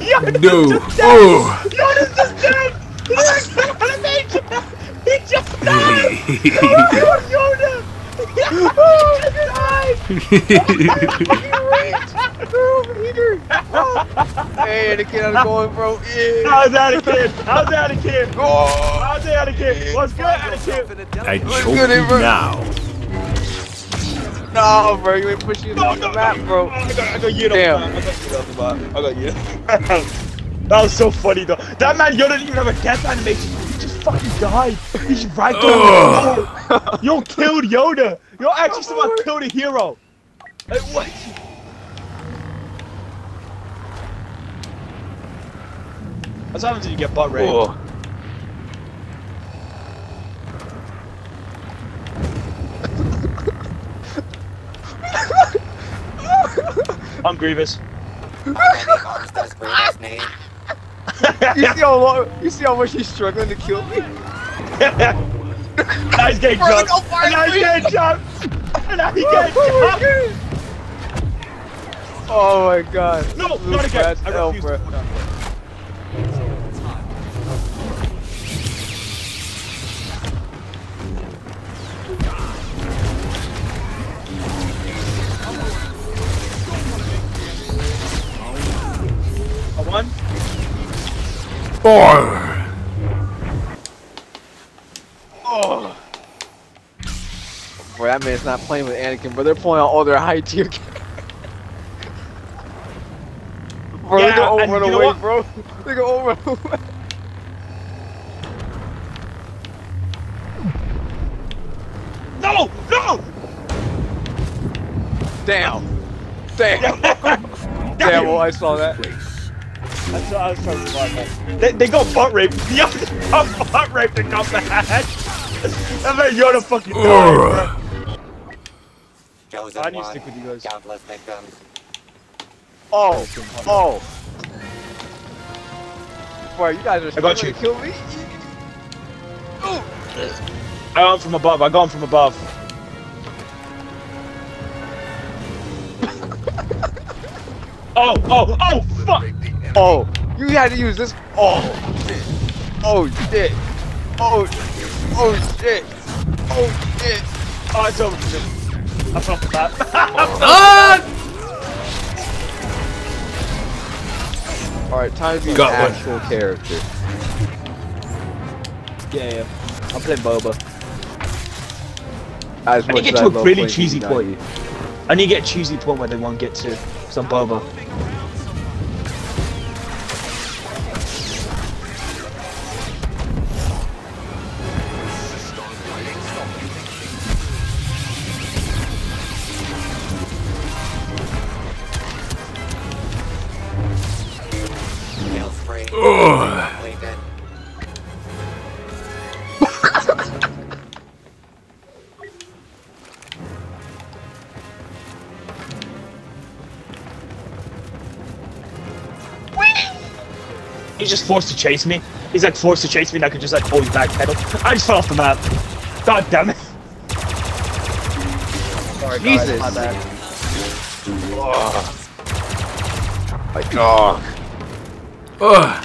Yo, this No. just dead. Oh. Yo, this is dead. This is animation. He just *laughs* died. Oh, Yoda. Oh, he died. Hey, Anakin, I'm going, bro. Yeah. How's Anakin? How's Anakin? Oh. How's Anakin? What's good, Anakin? I Look choke at you bro. now. No, bro, you ain't pushing No, on no, the map, bro. I got, I got you Damn. I got you off the map. I got you. that was so funny though. That man Yoda didn't even have a death animation. He just fucking died. He just right Ugh. Yo killed Yoda. Yo actually someone killed a hero. Like what? That's what happens when you get butt raped. Oh. I'm Grievous. You see how long, you see how much he's struggling to kill me? *laughs* now he's getting Bro, jumped. look how far And now he's getting jumped. And now he's getting jumped. Oh my god. No, This not again. bad I hell, refuse bro. to go down. One? Oh. Oh. Boy, that man's not playing with Anakin, but they're playing on all their high tier. *laughs* Bro, Yeah, they go and over and you away, bro. They go over and away. No! No! Damn. Damn. *laughs* Damn, well, I saw that. That's what I was trying to find out. They, they got butt raped. *laughs* The others got butt raped and got mad. I bet you're the fucking guy, bro. Chosen I need to stick with you guys. Countless victims. Oh, oh. Boy, you guys are I got still you. gonna kill me? I got him from above. I got him from above. *laughs* oh, oh, oh, fuck! Oh, you had to use this. Oh, oh shit. Oh, oh shit. Oh shit. Oh, it's over for me. I fell off the map. Ah! All right, time to be Got an one. actual character. yeah, yeah. I'm playing Boba. As I much need to get to a really cheesy point. I need to get a cheesy point where they won't get to some Boba. He's just forced to chase me. He's like forced to chase me and I could just like always backpedal. I just fell off the map. God damn it. Sorry, guys, Jesus. my bad. Like, oh. Ugh.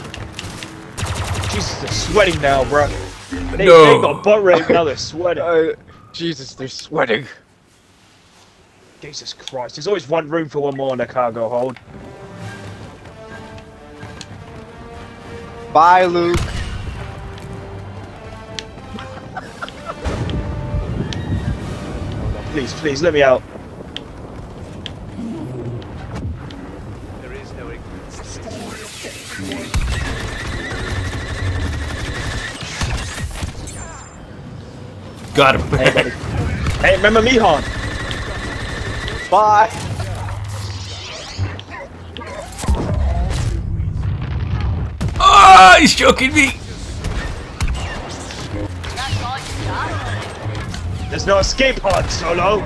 Jesus, they're sweating now, bro. They, No. they got butt raped, now they're sweating. Uh, Jesus, they're sweating. Jesus Christ, there's always one room for one more in the cargo hold. Bye, Luke. Please, please, let me out. There is no ignorance. Got him. Hey, remember me, Han? Bye. Ah, he's choking me. There's no escape, Han Solo.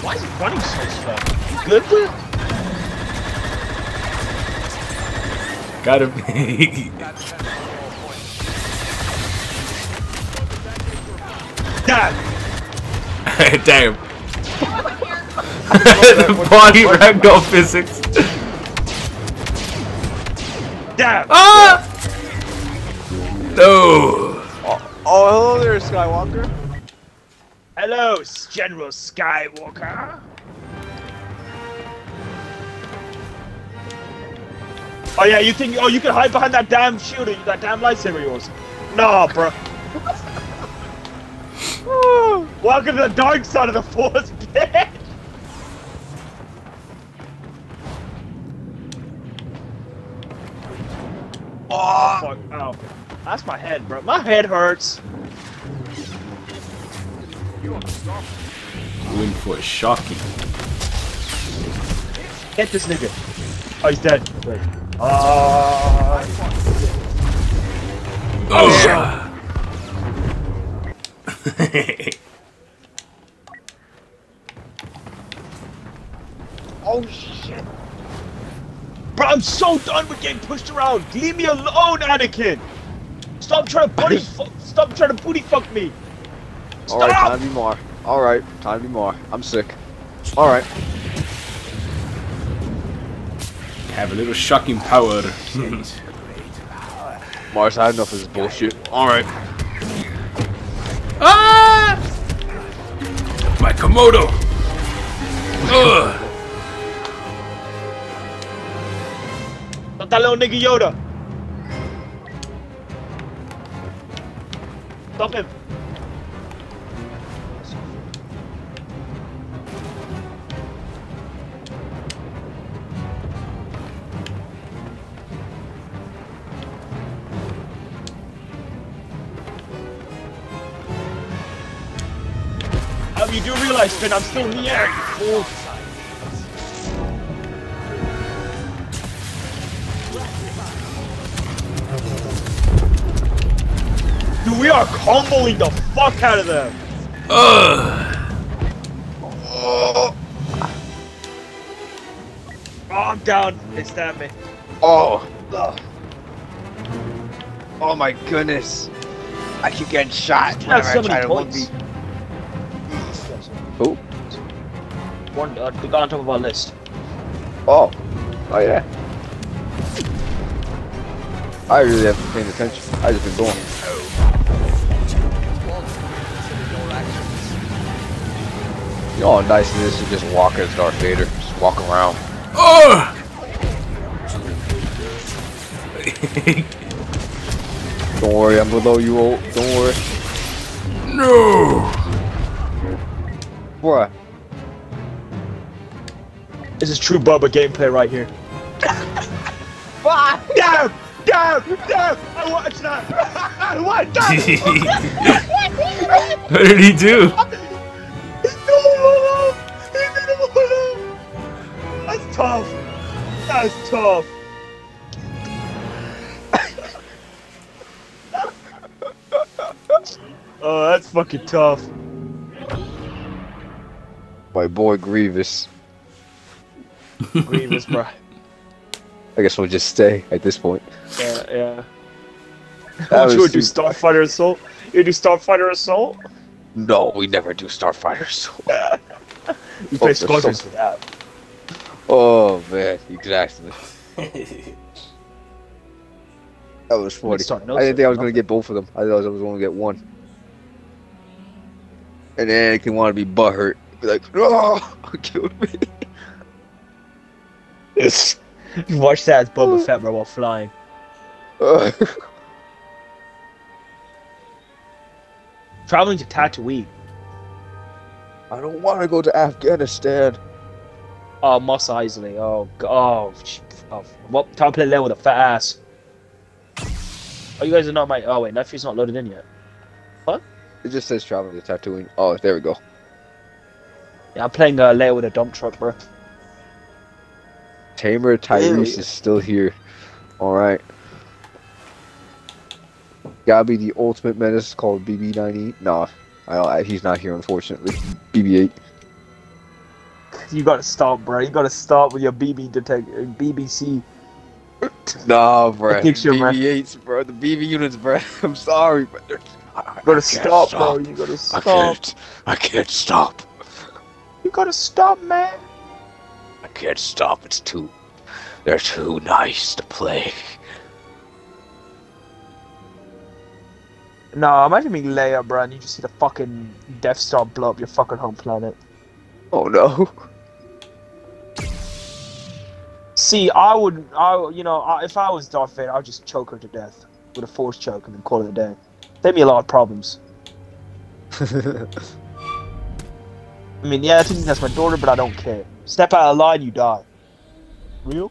Why is he running so slow? You good, bro? Got him. Damn! *laughs* Damn. *laughs* *laughs* the body ragdoll physics. Damn! Ah! No. Oh, hello there, Skywalker. Hello, General Skywalker. Oh yeah, you think? Oh, you can hide behind that damn shield, that damn lightsaber of yours. Nah, bro. *laughs* Welcome to the dark side of the Force, head, bro. My head hurts. Going for a shocking. Get this nigga. Oh, he's dead. Wait. Uh, Oh. *laughs* oh shit. Bro, I'm so done with getting pushed around. Leave me alone, Anakin. Stop trying to booty. *laughs* fu- stop trying to booty fuck me. All right, time to be more. All right, time to be more. I'm sick. All right. Have a little shocking power. *laughs* Mars I had enough of this bullshit. All right. ah! My Komodo. Ugh. Stop that little nigga Yoda. Stop him. You do realize, Finn, I'm still in the air. you fool. We are comboing the fuck out of them. Ugh. Oh, I'm down. They stabbed me. Oh. Oh my goodness. I keep getting shot That's whenever so I many try to points. 1v. Who? One, uh, the guy on top of our list. Oh. Oh yeah. I really haven't been paying attention. I just been going. You know how nice it is to just walk as Darth Vader. Just walk around. Ugh. Don't worry, I'm below you, old. Don't worry. no. What? This is true Bubba gameplay right here. Fuck! Damn! Damn! Damn! I want that! *laughs* I want that! *laughs* what did he do? *laughs* That's tough. That's tough. oh, that's fucking tough. My boy Grievous. Grievous, bro. I guess we'll just stay at this point. Yeah, yeah. That What you would do Starfighter Assault? You do Starfighter Assault? No, we never do Starfighters. *laughs* You play Oh, Squadrons so- for that. Oh man, exactly. That was funny. start I didn't think I was nothing. gonna get both of them. I thought I was only gonna get one. And then Anakin wanted to be butthurt. Be like, oh, *laughs* *laughs* killed me. You watch that as Boba Fett bro, while flying. Traveling to Tatooine. I don't want to go to Afghanistan. Oh, Mos Eisley. Oh, g- oh, oh. Well, time to play Leo with a fat ass. Oh, you guys are not my. Oh wait, nephew's not loaded in yet. What? It just says traveling to Tatooine. Oh, there we go. Yeah, I'm playing uh, Leo with a dump truck, bro. Tamer Tyrese is still here. All right. Gotta be the ultimate menace called BB-90. Nah, I I, he's not here unfortunately. BB-8. You gotta stop, bro. You gotta stop with your BB detect BBC. Nah, bro. picture, bro. BB-8s, bro. The BB units, bro. *laughs* I'm sorry, but they're- I, I You gotta can't stop, bro. You gotta stop. I stop. can't. I can't stop. You gotta stop, man. I can't stop. It's too. They're too nice to play. No, imagine being Leia, bro, and you just see the fucking Death Star blow up your fucking home planet. Oh no. See, I would, I, you know, I, if I was Darth Vader, I'd just choke her to death with a force choke and then call it a day. Save me a lot of problems. *laughs* I mean, yeah, I think that's my daughter, but I don't care. Step out of line, you die. Real?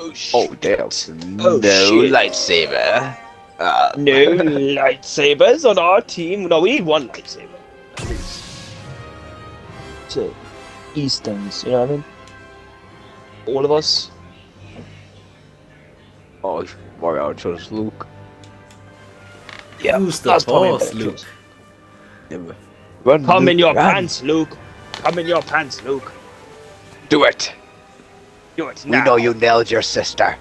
Oh shit. oh damn. Oh, no shit. lightsaber. Uh, No *laughs* lightsabers on our team. No, we need one lightsaber. At least. To ease things, you know what I mean? All of us. oh, Mario chose Luke. Yeah, Who's the that's probably boss, Luke? choice. Run, Come Luke, in your run. pants, Luke. Come in your pants, Luke. Do it. Do it We know you nailed your sister.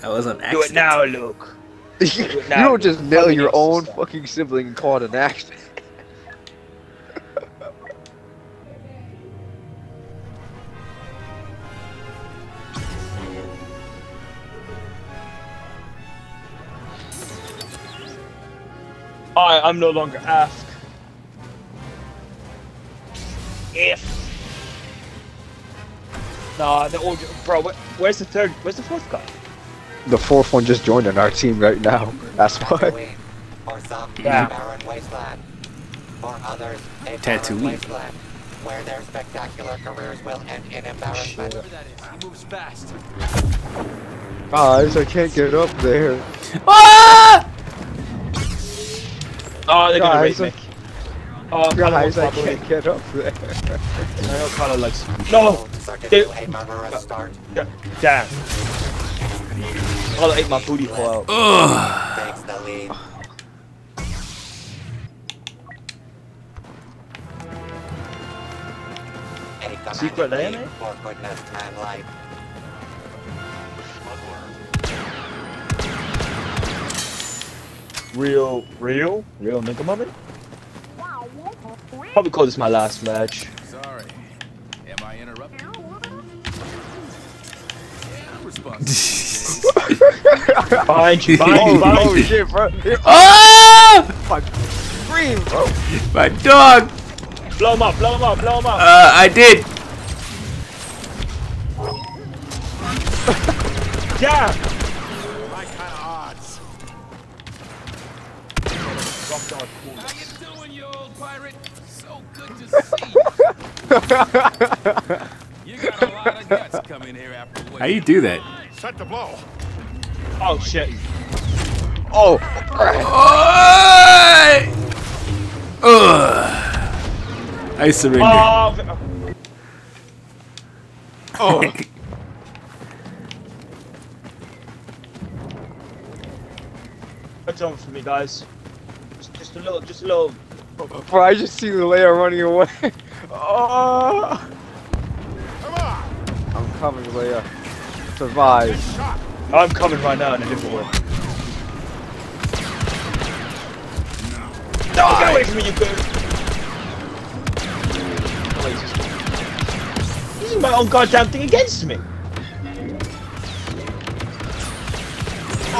That was an Do it now, Luke. *laughs* you it now, don't just Come nail in your your own sister. fucking sibling and call it an accident. *laughs* I, I'm no longer asked. If. Nah, the order, bro. Where's the third? Where's the fourth guy? The fourth one just joined on our team right now. That's why. For some, Yeah. a barren wasteland. For others, a Tatooine. wasteland. Where their spectacular careers will end in embarrassment. Whatever he moves fast. Guys, I can't get up there. Ah! Oh, they're gonna rape Guys, me. Oh, Connor Guys, I probably. can't *laughs* get up there. I know Connor likes. No! Circuit Dude. to a murderous start. Damn. Connor ate my booty hole out. Ugh. Takes the lead. Secret commanding layer, lead mate? For goodness and life. Real, real, real nigga moment. Probably call this my last match. Sorry. Am I interrupting? Yeah, I'm responsible. *laughs* Behind you, behind you, Oh, oh shit, bro. Ah! Scream, bro. My dog! Blow him up, blow him up, blow him up. Uh, I did. Yeah! What How you do that? Set the blow. Oh shit. Oh, Oi! Ugh. I surrender. Oh, oh. *laughs* that's on for me, guys. Just, just a little, just a little. bro, I just see the layer running away. Oh. Come on. I'm coming, Leia. Survive. I'm coming right now in a different way. No, get away from me, you good. This is my own goddamn thing against me.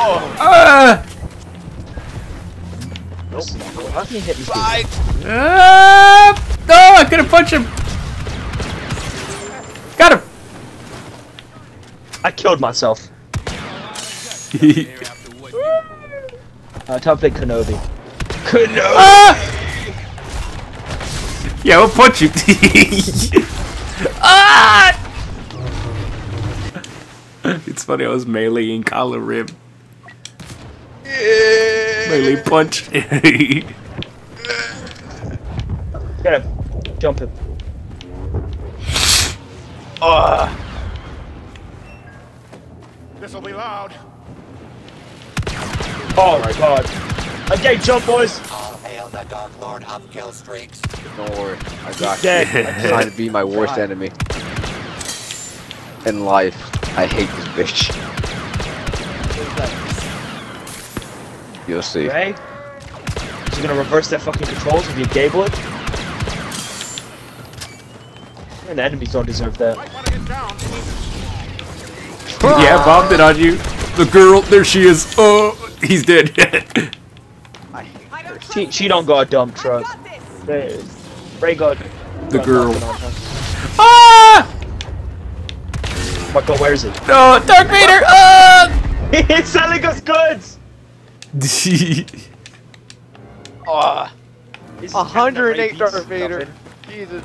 Oh, Ah! nope. How can you hit me? through? Ah! Oh, I couldn't punch him. Got him. I killed myself. Here after what Uh, time to play Kenobi. Kenobi! ah! Yeah, we'll punch you. *laughs* ah! It's funny, I was meleeing collar rib. Melee punch. *laughs* Get him. Jump him. Oh, This'll be loud. oh my god. Okay, jump, boys. All hail the Dark Lord of kill streaks. Don't worry. I got Dead. you. *laughs* I'm trying to be my worst enemy. In life, I hate this bitch. You'll see. Rey? Is he gonna reverse that fucking controls if you gable it? And the enemies don't deserve that. Might want to get down. yeah, bombed it on you. The girl, there she is. Oh, he's dead. *laughs* I hate her. She, she don't got a dump truck. Rey, Rey got the got girl. nothing on. Ah! But go, where is it? No, Dark Vader. Ah! *laughs* He's selling us goods! *laughs* Ah, This 108 getting Darth Vader. Jesus.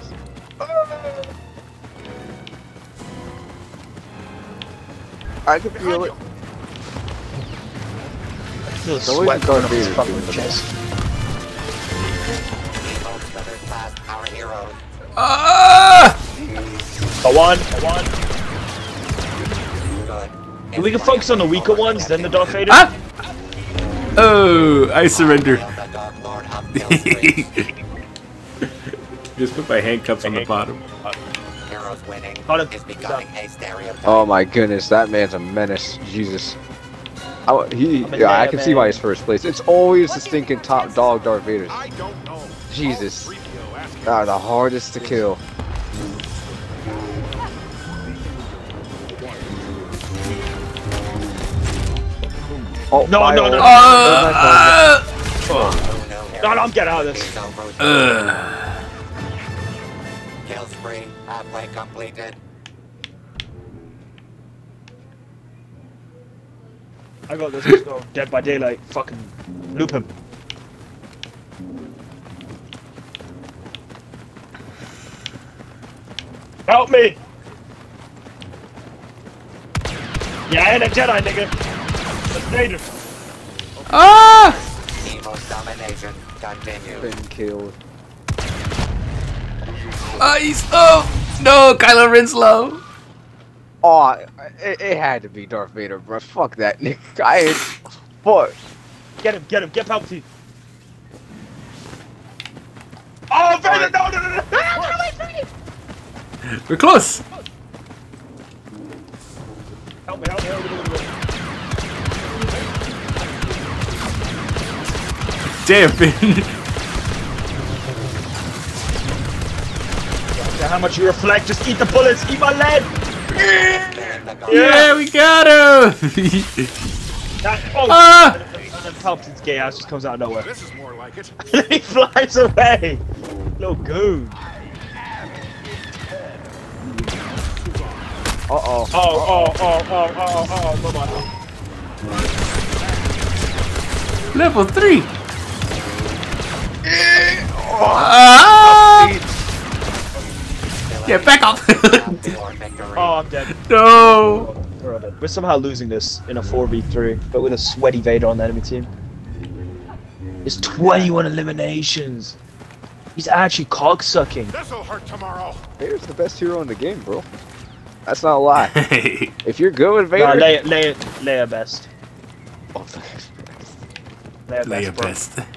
I can feel it. Feel So sweat is going up his fucking chest. Evil feathers past our heroes. ah! Go on, go on. Good. We can focus on the weaker ones, then the Darth Vader. Ah! Oh, I surrender. *laughs* Just put my handcuffs on the bottom. Heroes winning Got becoming a stereotype. Oh my goodness, that man's a menace. Jesus. I, he, yeah, I damn can see why he's first place. It's always the stinking top dog Darth Vader. I don't know. Jesus. Ah, the hardest to kill. Oh, No, no, no, no. Who knew No, no, I'm getting out of this. would Completed. I got this. Let's go. Dead by daylight. Fucking loop him. Help me! Yeah, I ain't a Jedi, nigga. That's Vader. Okay. Ah! Evil domination continues. Been killed. Ah, he's up! No, Kylo Ren's low. Oh, it, it had to be Darth Vader, bro. Fuck that nigga. I ain't. Fuck. Get him, get him, get Palpatine. Oh, Vader, no, no, no, no! We're close. Help me, help me, help me, help me. Damn, Finn. Yeah, how much you reflect? Just eat the bullets, eat my lead! In yeah, we got him. *laughs* That, oh, ah! and then Palpatine's gay ass just comes out of nowhere. This is more like it. *laughs* he flies away! Little goon. Uh oh. Oh, oh, oh, oh, oh, oh, oh, bye-bye. Level three. Ah! *laughs* Get back up. *laughs* Oh, I'm dead. no. We're all dead. We're somehow losing this in a 4v3, but with a sweaty Vader on the enemy team. It's 21 eliminations. He's actually cocksucking. This'll hurt tomorrow. Vader's the best hero in the game, bro. That's not a lie. *laughs* If you're good with Nah, Vader, Leia, Leia, Leia best. Oh, fuck. Leia, Leia best, bro. best.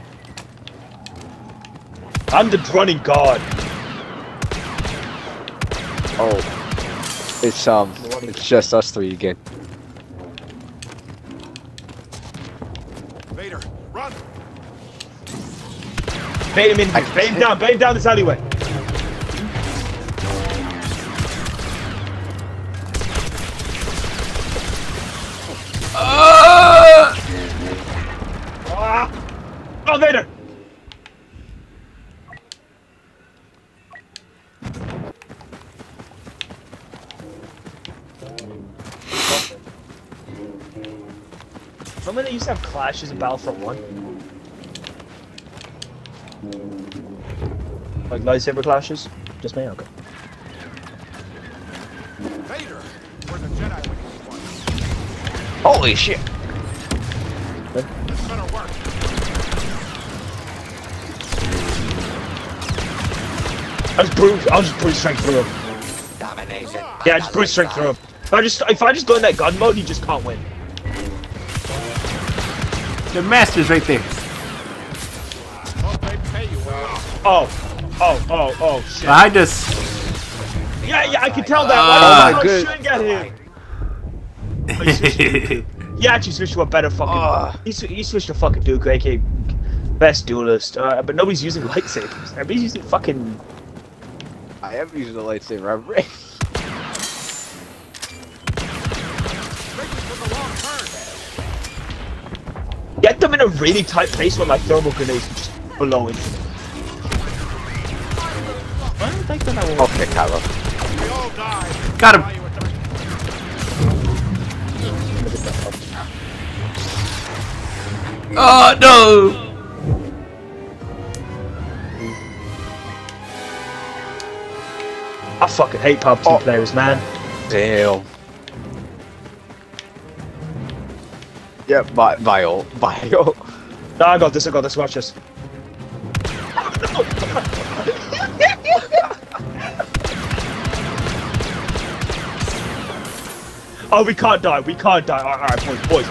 I'm the running god. Oh, it's um, it's just us three again. Vader, run. Bait him in. I- Bait him down. Bait him down this alleyway. To have clashes in Battlefront 1? Like lightsaber clashes? Just me? Okay. Vader, we're the Jedi when you. Holy shit! This better work. I just brute, I'll just brute strength through him. Domination. Yeah, I just brute strength through him. If I just, if I just go in that gun mode, he just can't win. The master's right there. Hope they pay you well. Oh, oh, oh, oh, shit. Behind us. Yeah, yeah, I can tell that. Ah. Why Oh, did good. I shouldn't get him? Oh, he switched- He actually switched to a better fucking. Ah. He, sw- he switched to fucking Dooku, aka best duelist. Uh, but nobody's using lightsabers. Everybody's using fucking. I am using the lightsaber. I'm ready. In a really tight place where my thermal grenades can just blow into them. I don't think that I will. Okay, Kylo. We all died. Got him. While you were doing Oh no. I fucking hate PUBG Oh. players, man. Damn. Yep, bi bio, bio. No, I got this. I got this. Watch this. *laughs* oh, we can't die. We can't die. All right, all right boys, boys.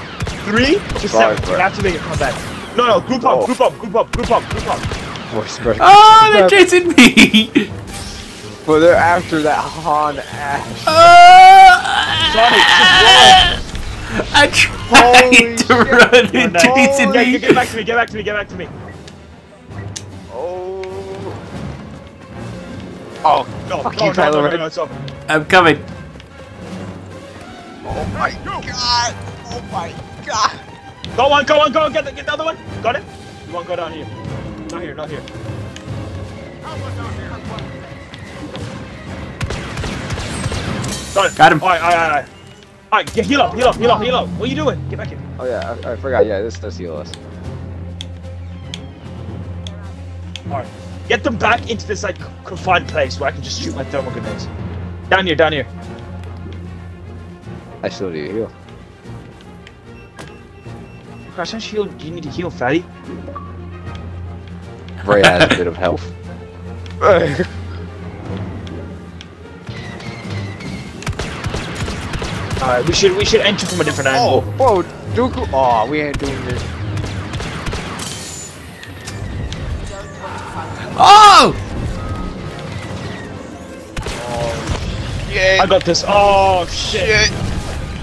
Three to seven. bro. We have to make a comeback. No, no. Group up. Oh. Group up. Group up. Group up. Group up. Voice break. Ah, oh, they're chasing me. But they're after that Han ass. Ah. Oh, I tried Holy to shit. run and No, chasing yeah, me. get back to me. Get back to me. Get back to me. Oh. Oh, No, Fuck no, you, no, Kylo no, no, Ren. no. I'm coming. oh my god. Oh my god. Go on, go on, go on. Get the, get the other one. Got it. You want to go down here? Not here. Not here. Help us out here. Got it. Got him. All right, all right, all right. All right, get, heal up, heal up, heal up, heal up. What are you doing? Get back here. Oh yeah, I, I forgot. Yeah, this does heal us. All right. Get them back into this like confined place where I can just shoot my thermal grenades. Down here, down here. I still need to heal. Crash, don't you heal? You need to heal, fatty. Rey has a bit of health. *laughs* Alright, we should we should enter from a different Oh, angle. whoa, Dooku. Oh, we ain't doing this. Oh! Yeah. I got this. Oh shit.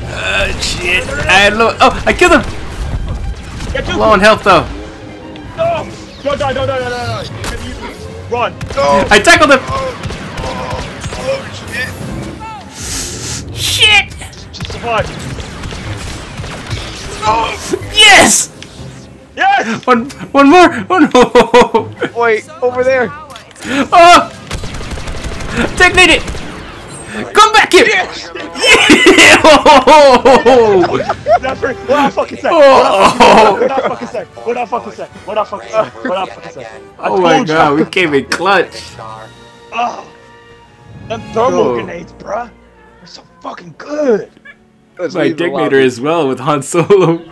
Uh, shit. I had low. Oh, I killed him. Get Dooku. Low on health though. No! Don't die, don't die, don't die, don't die. Run! I tackled him. Oh, Just survive. *gasps* Yes! Yes! One, one more. Oh no! Wait, over there. Oh! Detonate it! Come back here! Yeah! *laughs* Oh! That's right. We're not fucking set. Oh! We're not fucking set. We're not fucking set. We're not fucking set. We're not fucking set. *laughs* Oh my god, we came in clutch. Oh, them thermal Oh. grenades, bruh. They're so fucking good. Let's My leave the detonator lobby. as well with Han Solo.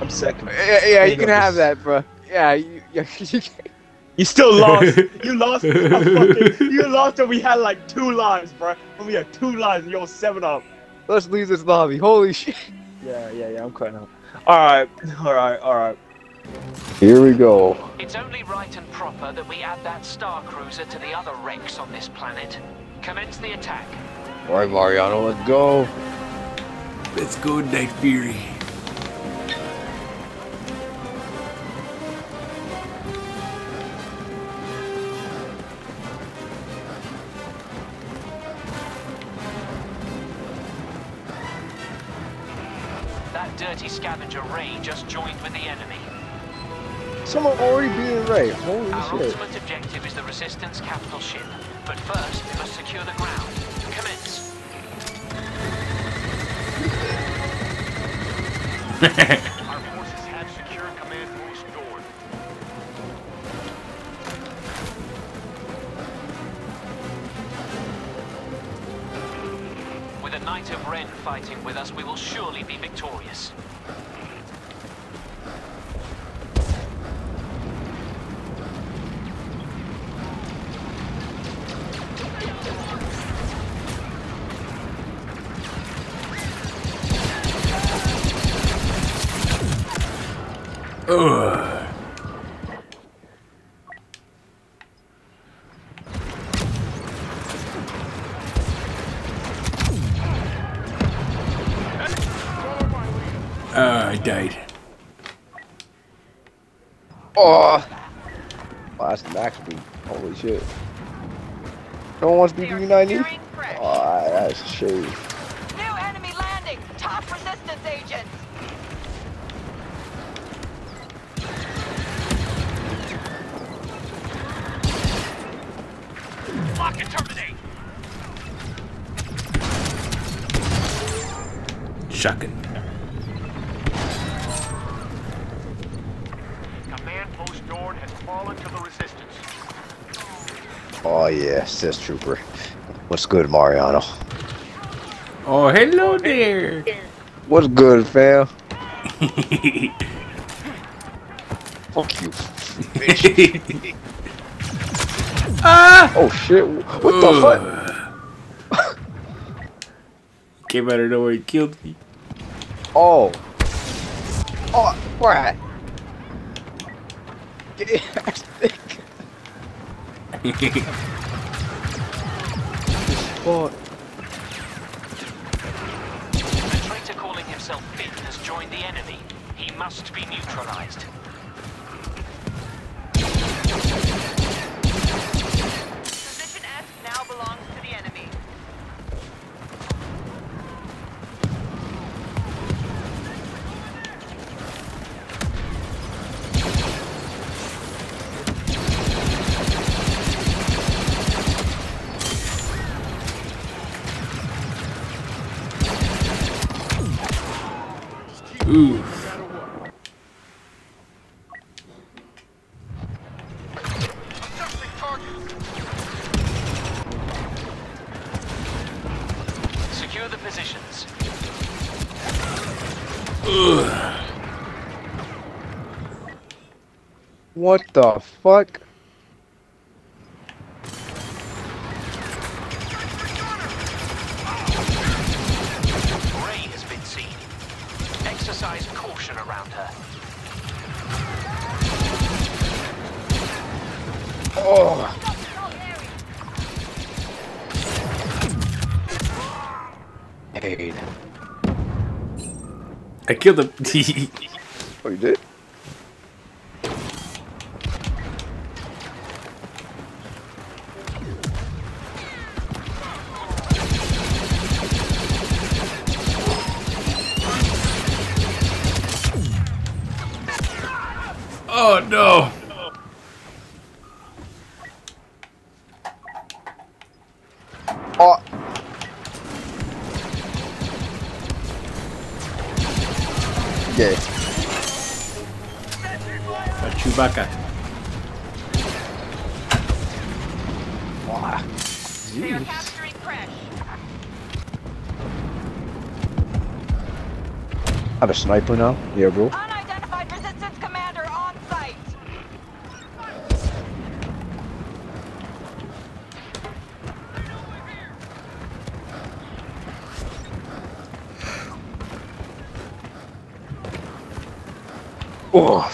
I'm sick. Yeah, yeah, you Hang can have this- that, bro. Yeah, you, you, *laughs* you can. You still lost. *laughs* You lost. fucking, you lost when we had like two lives, bro. When we had two lives and you're seven up. Let's leave this lobby. Holy shit. Yeah, yeah, yeah. I'm crying out. All right, all right, all right. Here we go. It's only right and proper that we add that star cruiser to the other wrecks on this planet. Commence the attack. All right, Mariano, let's go. Let's go, Night Fury. That dirty scavenger Rey just joined with the enemy. Someone already being Rey. Holy Our shit. ultimate objective is the Resistance capital ship. But first, we must secure the ground. Commence. *laughs* Our forces have secured command post Dorn. With a Knight of Ren fighting with us, we will surely be victorious. Ugh. Uh, I died. Oh. that's max speed. Holy shit. No one wants to be D90? Oh, that's shade. Shocking. Command post Dorn has fallen to the Resistance. Oh, yeah, says Trooper. What's good, Mariano? Oh, hello there. What's good, fam? *laughs* Fuck you. *laughs* ah! Oh, shit. What the fuck? *laughs* Came out of nowhere and killed me. Oh. Oh, right. Get thick. Fuck. The traitor calling himself Finn has joined the enemy. He must be neutralized. What the fuck? Rey has been seen. Exercise caution around her. Oh. Aid. I killed him. Sniper now. Yeah, bro. Unidentified resistance commander on site. Oh.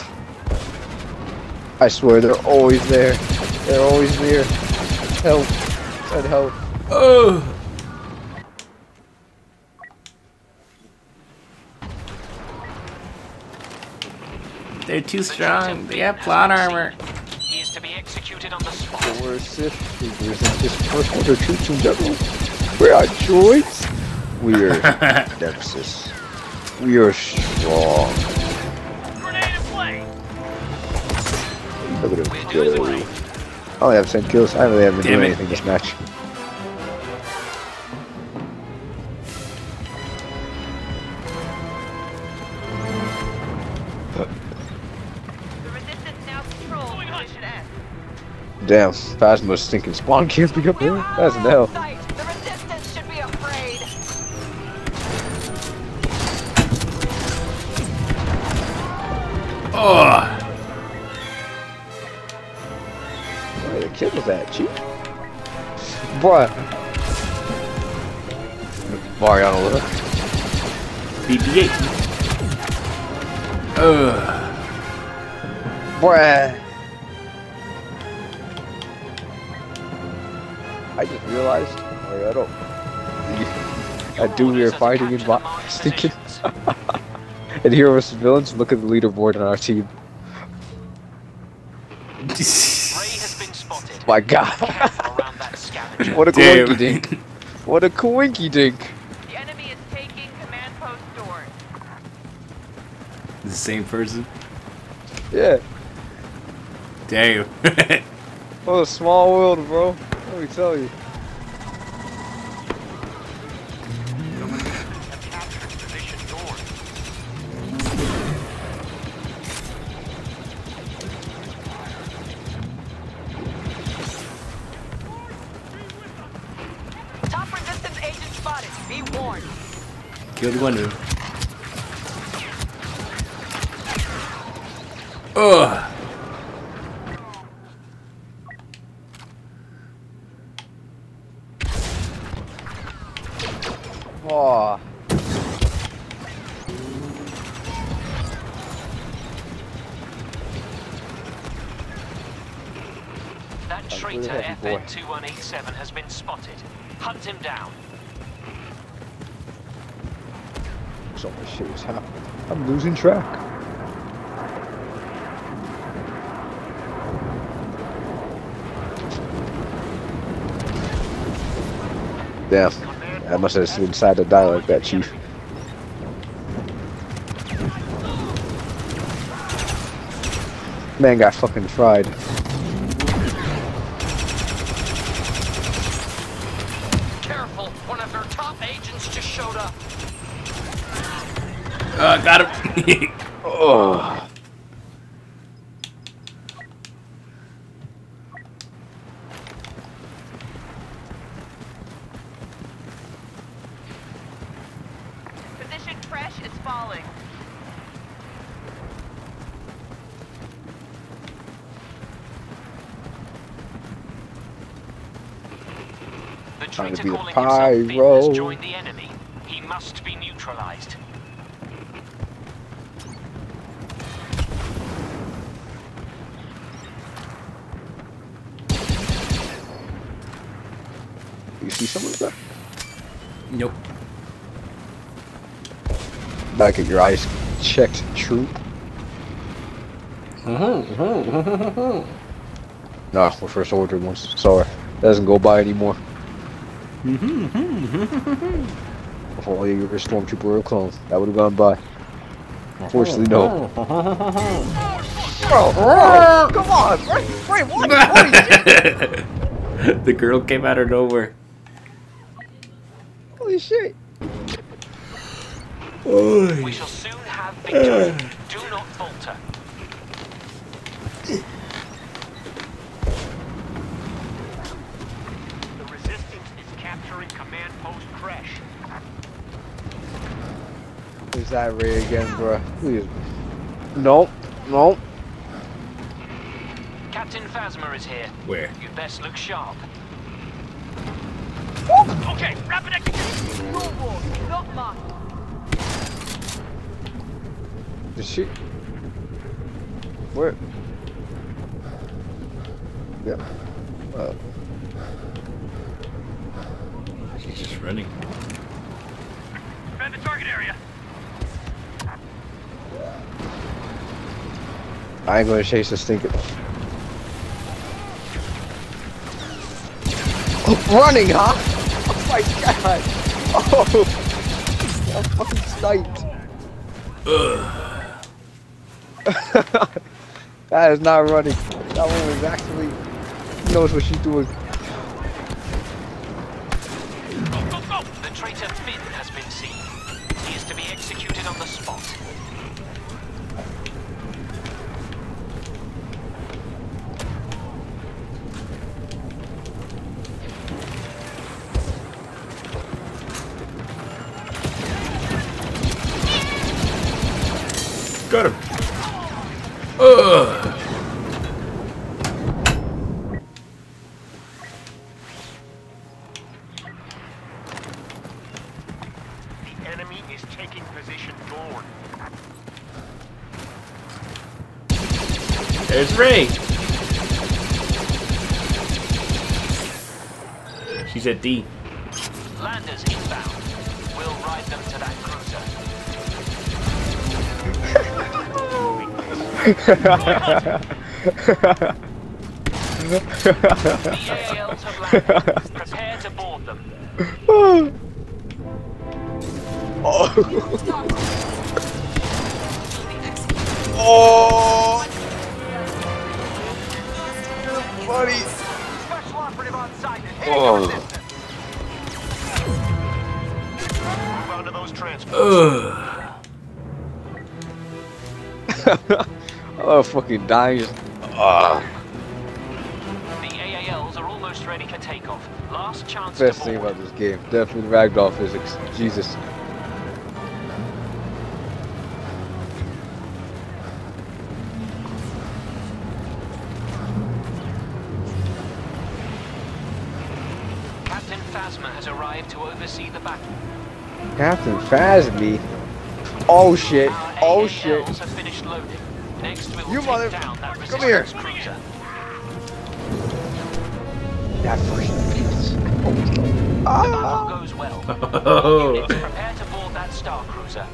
I swear they're always there. They're always near. Help. Send help. Oh. They're too strong. They have plot armor. He is to be executed on the spot. We're Sith figures and just first order troops in general. We're our choice. We are *laughs* Nemesis. We are strong. Look at We're him doing the go. right. I only have 10 kills. I really haven't been Damn doing it. anything this match. Phasma's stinking spawn camping up there. That's an hell. Do we are fighting in my stinking. *laughs* and here was villains. Look at the leaderboard on our team. Rey has *laughs* been spotted. My God. Careful around that scavenger. what a Damn. coinky dink. What a coinky dink. The enemy is taking command post Dorn. the same person. Yeah. Damn. *laughs* What a small world, bro. Let me tell you. Killed one of them. Ugh. Oh. That traitor really heavy, boy. FN2187 has been spotted. Hunt him down. So much shit is happening. I'm losing track. Yeah, I must have to die like that, Chief. Man got fucking fried. Careful, one of their top agents just showed up. Uh, got him. Oh. stalling. The Trying to traitor be the calling himself Finn pyro. has joined the enemy. He must be neutralized. You see someone there? Nope. Back at your eyes checked, troop. Mm-hmm, mm-hmm, mm-hmm, nah, we're first order ones. Sorry. That doesn't go by anymore. If only you were a stormtrooper or a clone, that would have gone by. Unfortunately, no. Bro, bro, come on! Right, right, what? the girl came out of nowhere. Holy shit! We shall soon have victory. Do not falter. The resistance is capturing command post Cresh. Is that Rey again, bro? Please. Nope. Nope. Captain Phasma is here. Where? You'd best look sharp. Okay, rapid execution. Your war, not mine. Did she? Where? Yeah. Uh, She's just running. Defend the target area. I ain't gonna chase this thing. Running, huh? Oh my god! Oh! I'm fucking sniped. that is not running. That one was actually knows what she's doing. Rey. She's at D. Landers inbound. We'll ride them to that cruiser. *laughs* *laughs* Buddy! Special operative on site. Oh. Move on to. Ugh. *laughs* oh, fucking dying. Just, ah. The AALs are almost ready for takeoff. Last chance Best to thing about this game, definitely ragdoll physics. Jesus. Captain Phasma. Oh shit. Oh shit. have finished loading. Next, we will You mother- come here. cruiser. That first piece. The Ah. battle goes well. *laughs* Oh. Units, prepare to board that star cruiser.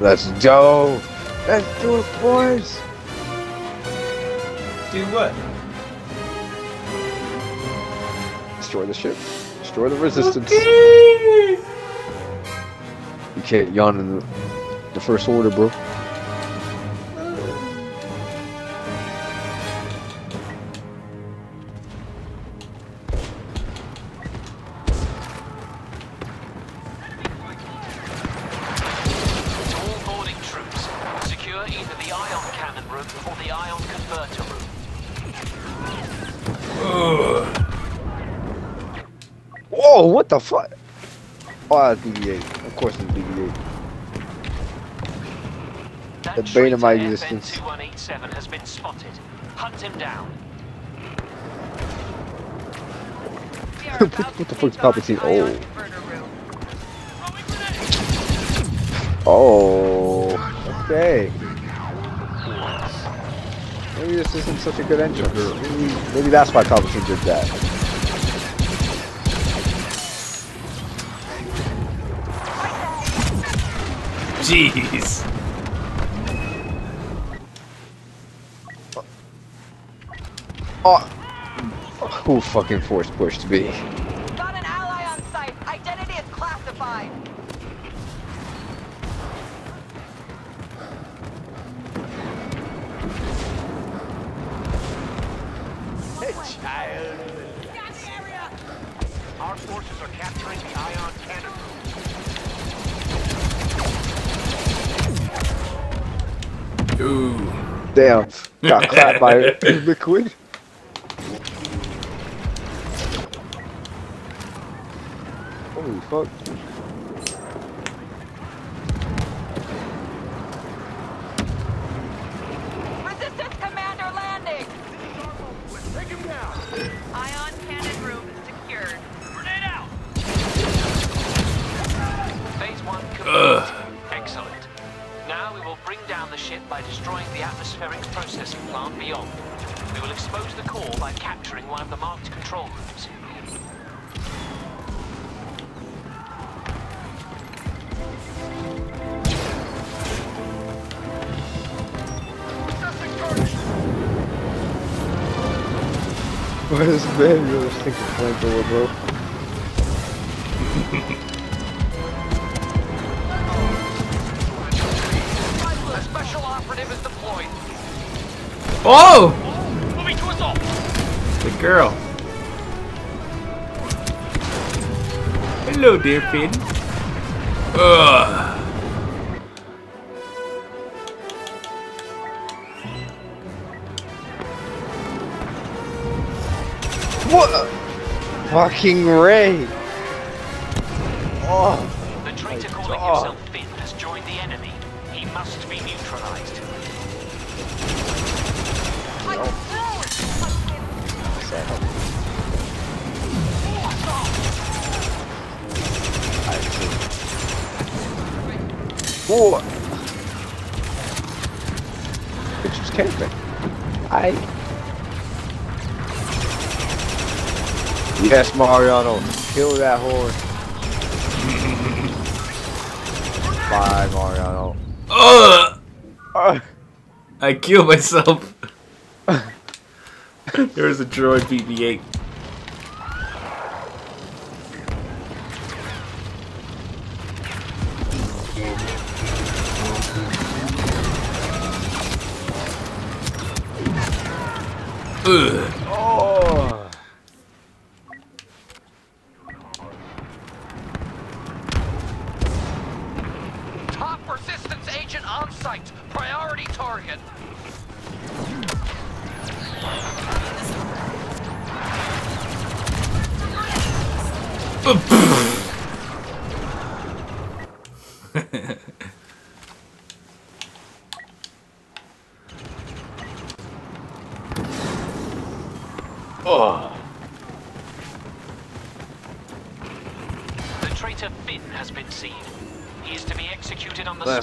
Let's go. Let's do it, boys. Do what? Destroy the ship. Destroy the resistance. Okay. You can't yawn in the, the first order, bro. Bane of my existence. FN2187 has been spotted. Hunt him down. We *laughs* What the to fuck's take on Palpatine? Oh. Oh, okay. Maybe this isn't such a good entrance. Maybe, maybe that's why Palpatine did that. Jeez. Oh, who fucking forced Bush to be? Got an ally on site. Identity is classified. Our forces are capturing the ion cannon. Ooh. Damn, got clapped by *laughs* Liquid. Fuck. Oh! Moving. The girl. Hello, dear Finn. Ugh. What? Fucking Rey. Bitch was camping. I. Yes, Mariano. Kill that horse. Bye, Mariano. Ugh. Uh, I killed myself. *laughs* There's a droid BB-8. Ugh.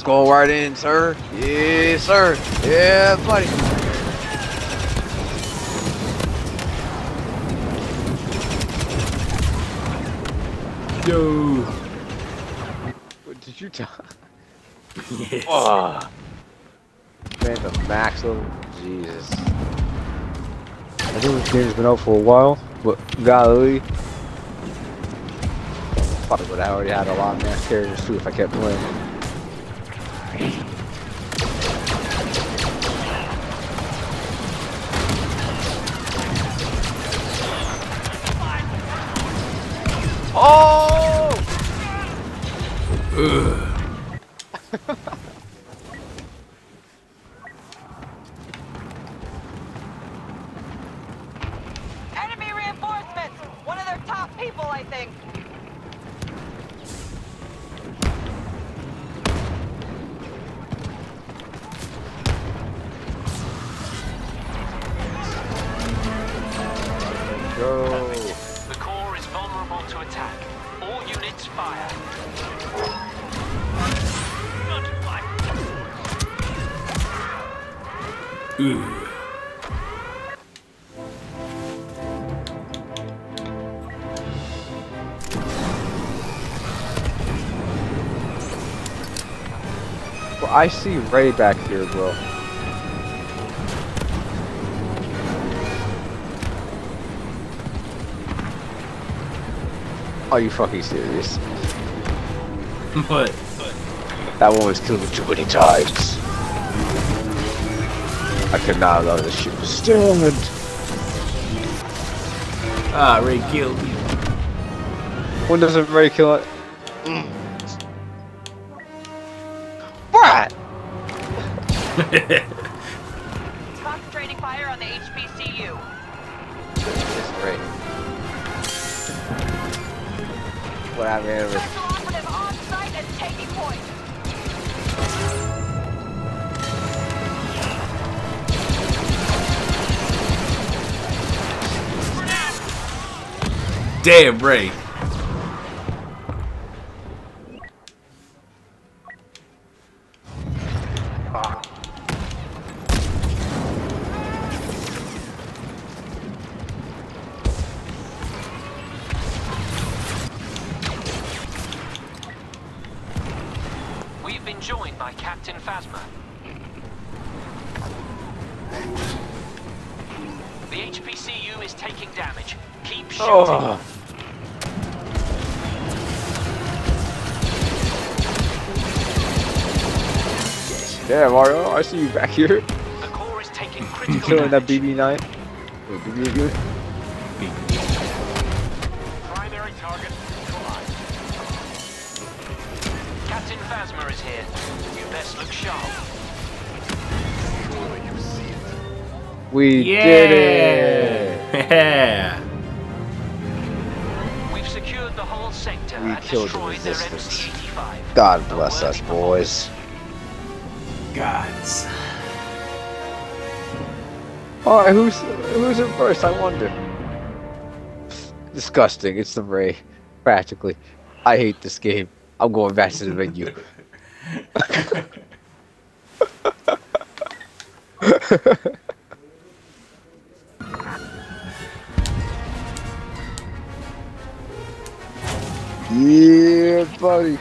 Go right in, sir. Yes, sir. Yeah, buddy. Yo. What did you tell? Yes. Oh. Man, the max level. Jesus. I think this game's been out for a while, but golly. Probably would have already had a lot of max characters too if I kept playing. I see Rey back here, bro. Are you fucking serious? *laughs* What? That one was killed me too many times. I cannot allow this shit to stand. Ah, Rey killed me. When doesn't Rey kill it? Damn, Rey. You back here. The core is taking critical Killing that. BB9. Wait, BB good? Primary target neutralized. Captain Phasma is here. You best look sharp. We Yeah. did it! Yeah. We've secured the whole sector We and killed the destroyed their resistance. MC-85. God bless us, worthy boys. Gods. Alright, who's who's in first? I wonder. Disgusting. It's the Rey. Practically. I hate this game. I'm going back to the menu. *laughs* *laughs* yeah, buddy.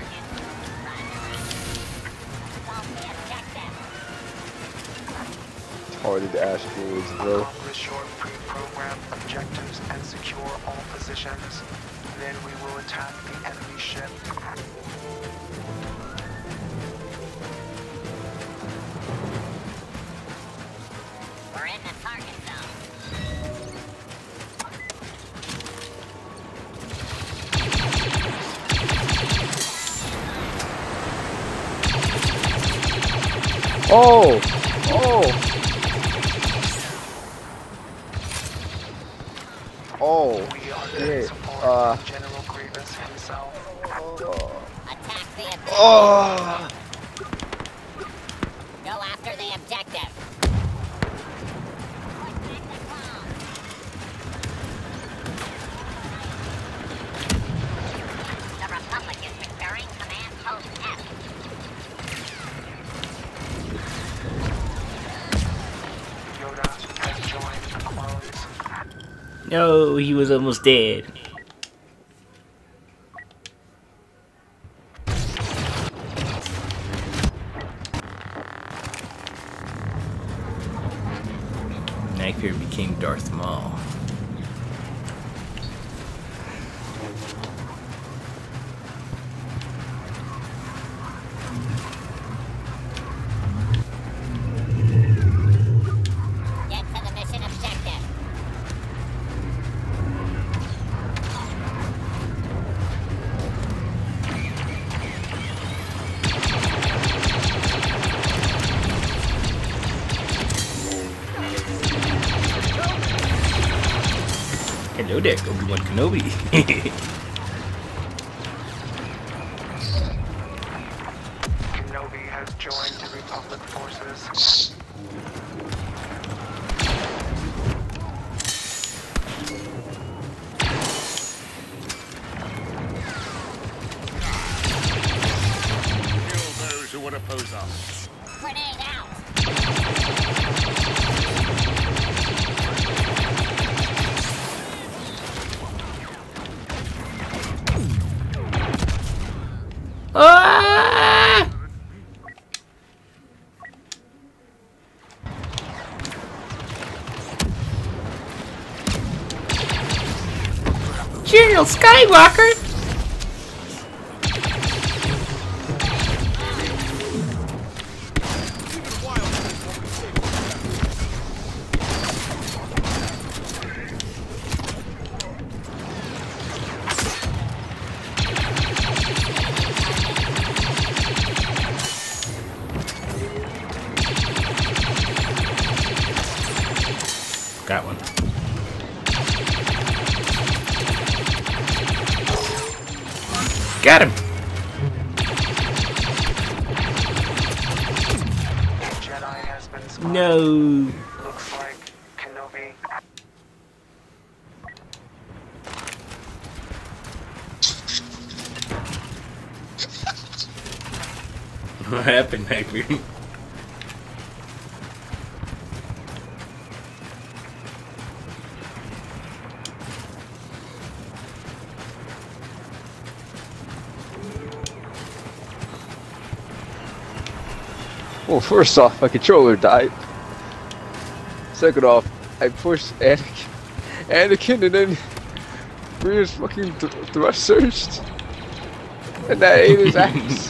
Targeted asteroids, bro. Accomplish your pre-programmed objectives and secure all positions. Then we will attack the enemy ship. We're in the target zone. Oh! Oh! Oh! We are support uh, General Grievous himself. Attack the objective. Oh! Go after the objective. The Republic is securing command post F. Yoda has joined the clones. No, he was almost dead. Skywalker. First off, my controller died. Second off, I pushed Anakin, Anakin and then Reader's fucking th thrust. And that ate his *laughs* ass.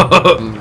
*laughs* mm.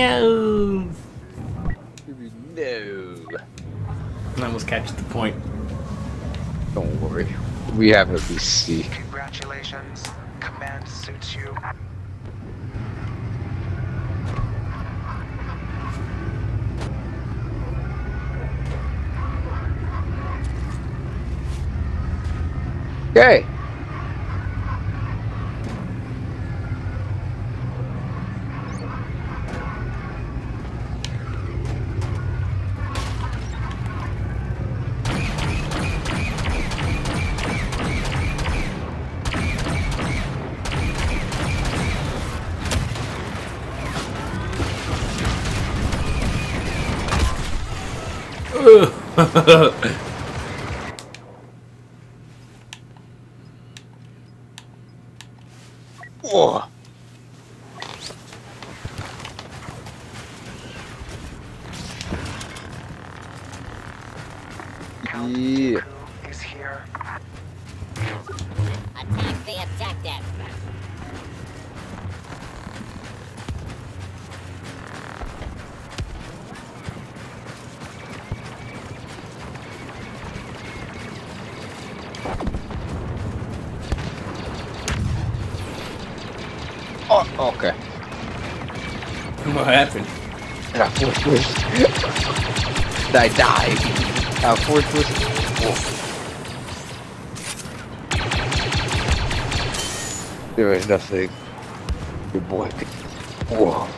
No. No. I almost catch the point. Don't worry. We have a BC. Congratulations. Command suits you. Okay. Oh, okay. *laughs* What happened? And I force push. I died. I force push. Whoa. There is nothing. Good boy. Whoa.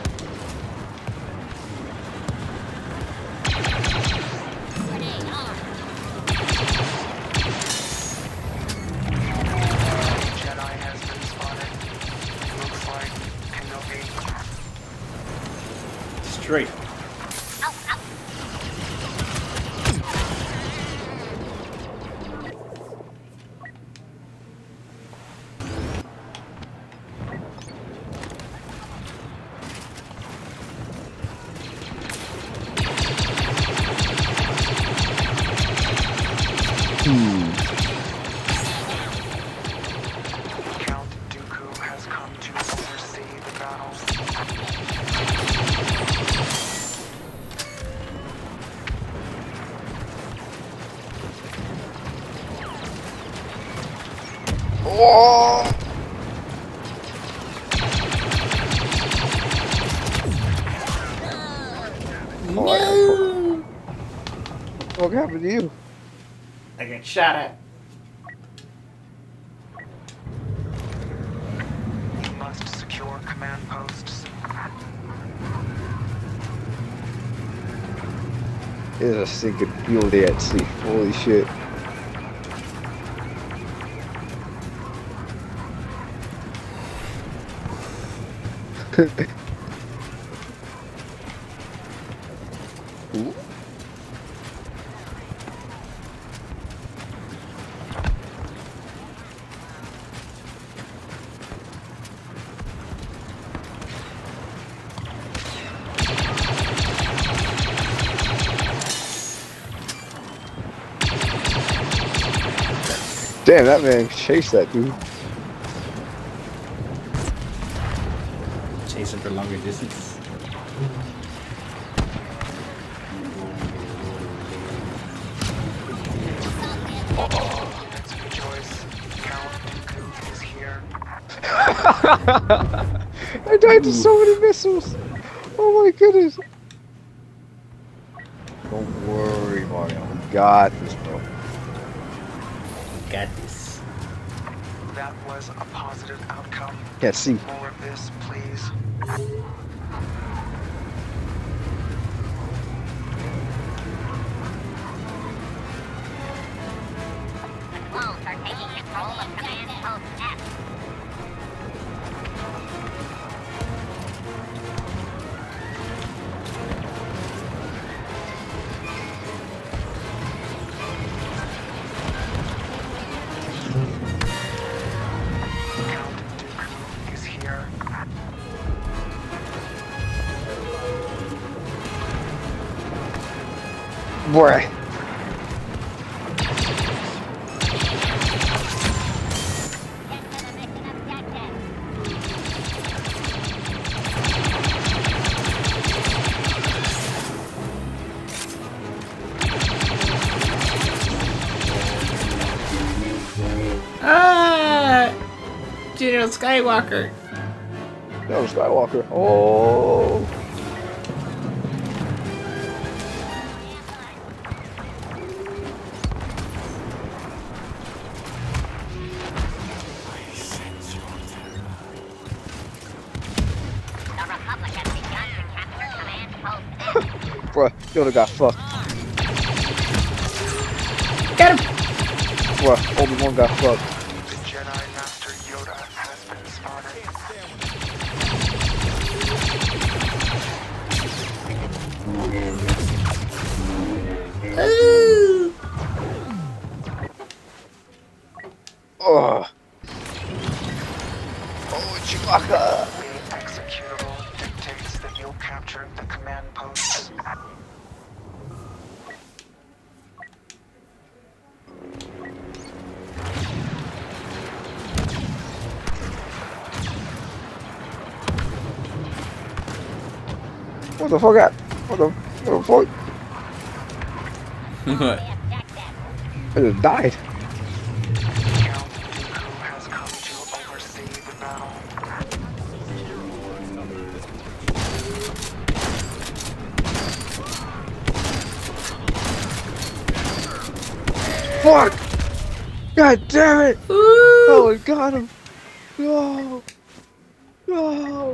Fuel day at. Holy shit. *laughs* Ooh. Damn, that man chased that dude. Chasing for longer distance. Units rejoice. Count Dooku is here. I died to so many missiles. Oh my goodness. Don't worry, Mario. We got this. que é 5. General The executable dictates that you'll capture the command posts. What the fuck? At? What the, what the fuck? *laughs* What? I just died. God damn it! Oh, I got him! No! No!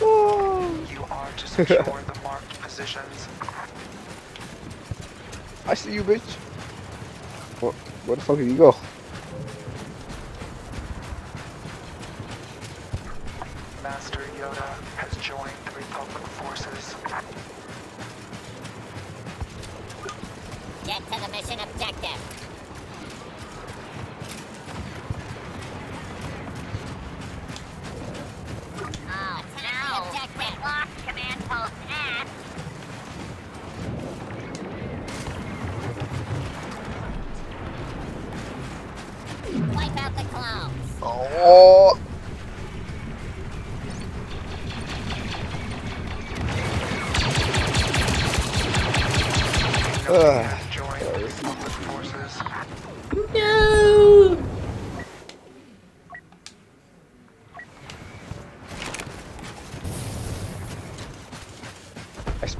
No! You are to secure the marked positions. *laughs* I see you, bitch. What? Where the fuck did you go? Master Yoda has joined the Republic forces. Get to the mission objective. Oh, now, objective. Lock command post F. Wipe out the clones. Oh! Yoda Ugh. has joined the Republic forces. No!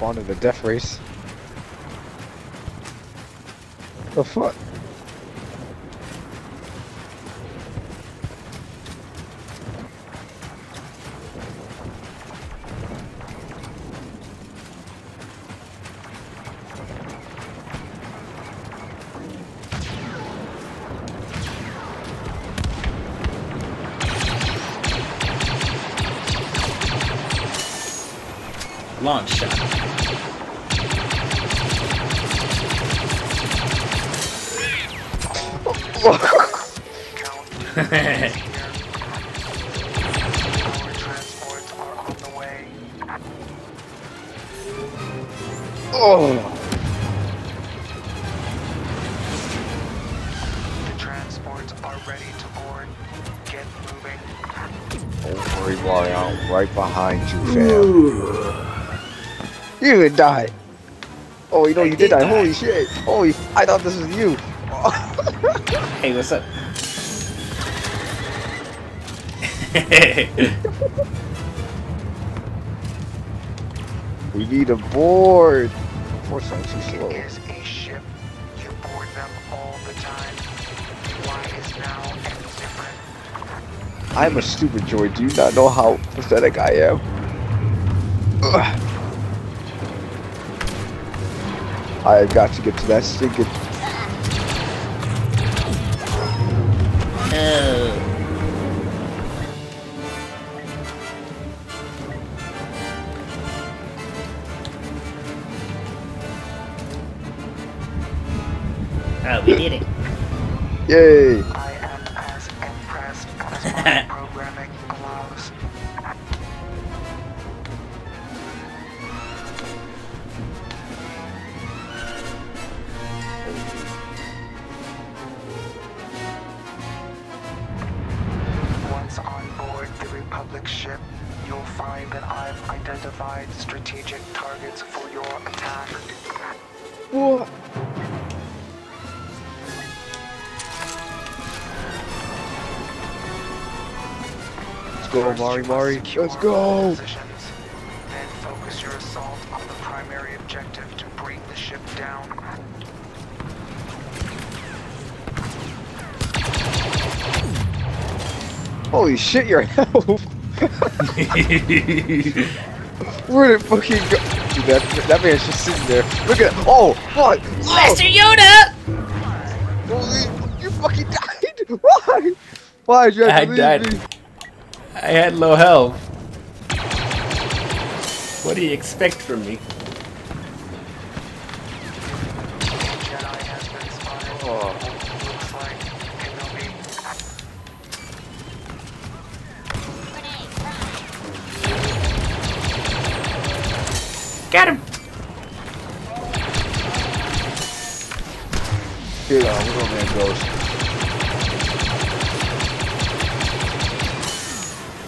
Spawned the death race. The fuck? You didn't die. Oh, you know you did die. Holy shit. Holy, I thought this was you. *laughs* Hey, what's up? *laughs* we need a board. Unfortunately, I'm too slow. It is a ship. You board them all the time. Why is now different? I'm a stupid droid. Do you not know how pathetic I am? I have got to get to that stinking. Oh. Oh, we did it. Yay! Mari Mari. Let's go. all positions. Then focus your assault on the primary objective to bring the ship down. Holy shit, your health! *laughs* Where did it fucking go? Dude, that, that man's just sitting there. Look at Oh, what? Master Yoda! holy- you fucking died! *laughs* Why? Why did you have I to leave died. me? I had low health. What do you expect from me? Jedi has been spotted. Oh. Looks like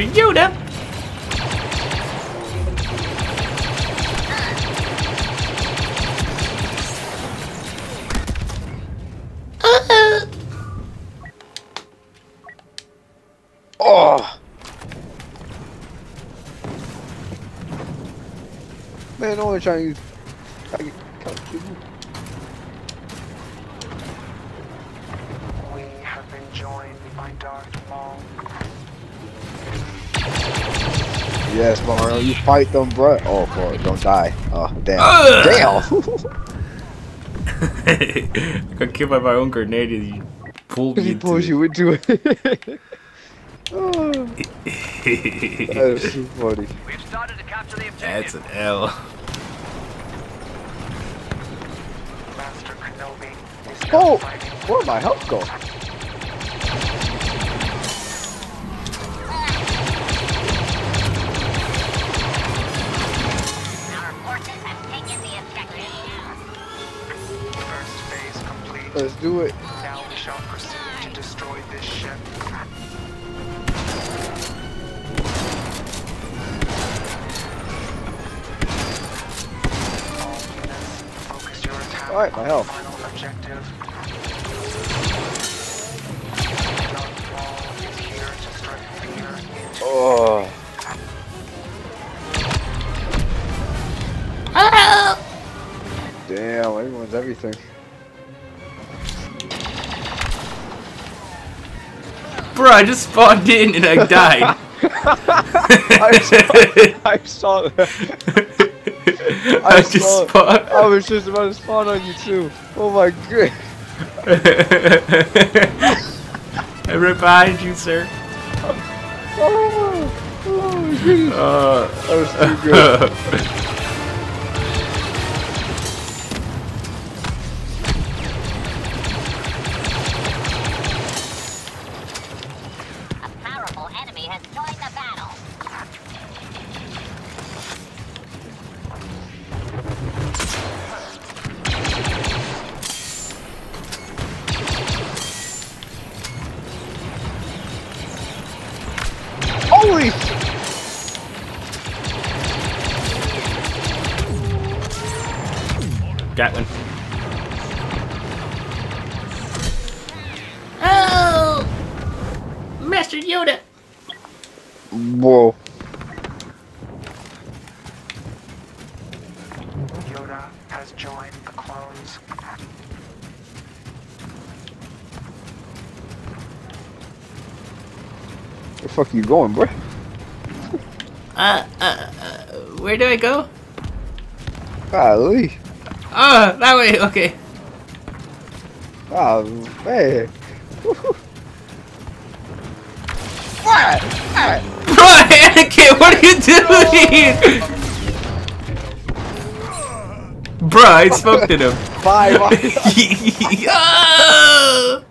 Master Yoda! Oh! Man, I to you fight them, bruh. Oh, boy, don't die. Oh, damn. Ugh. Damn! *laughs* *laughs* I got killed by my own grenade and he pulled me he into pulls it. you into it. oh, *laughs* that is so funny. We've started to capture the That's an L. Master Kenobi is Oh! Where'd my health go? Let's do it. Now we shall proceed to destroy this ship. All units, focus your attack Alright, my health. Bro, I just spawned in and I died. I saw, I saw. I, I just spawned. I was just about to spawn on you too. Oh my god. I'm right behind you, sir. Oh, oh my goodness. Uh, That was too good. Fuck you going, bro? Uh, uh, uh, where do I go? Golly. Oh, that way. Okay. Oh, man. what? Bro, Anakin, what are you doing? Bro, I spoke to him. Bye, bye.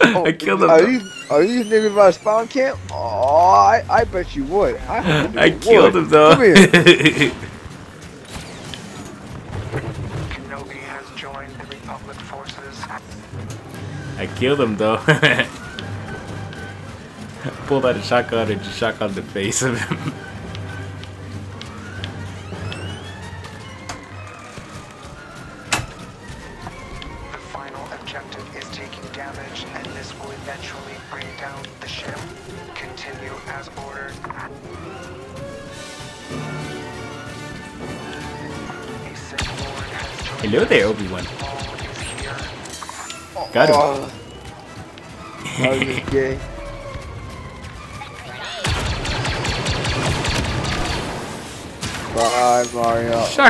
Oh! I killed him. Are though. these, are these niggas by spawn camp? Oh, I, I bet you would. I, hope I you killed would. him though. Come here. Kenobi has joined the Republic forces. I killed him though. *laughs* Pulled out a shotgun and just shot on the face of him. *laughs*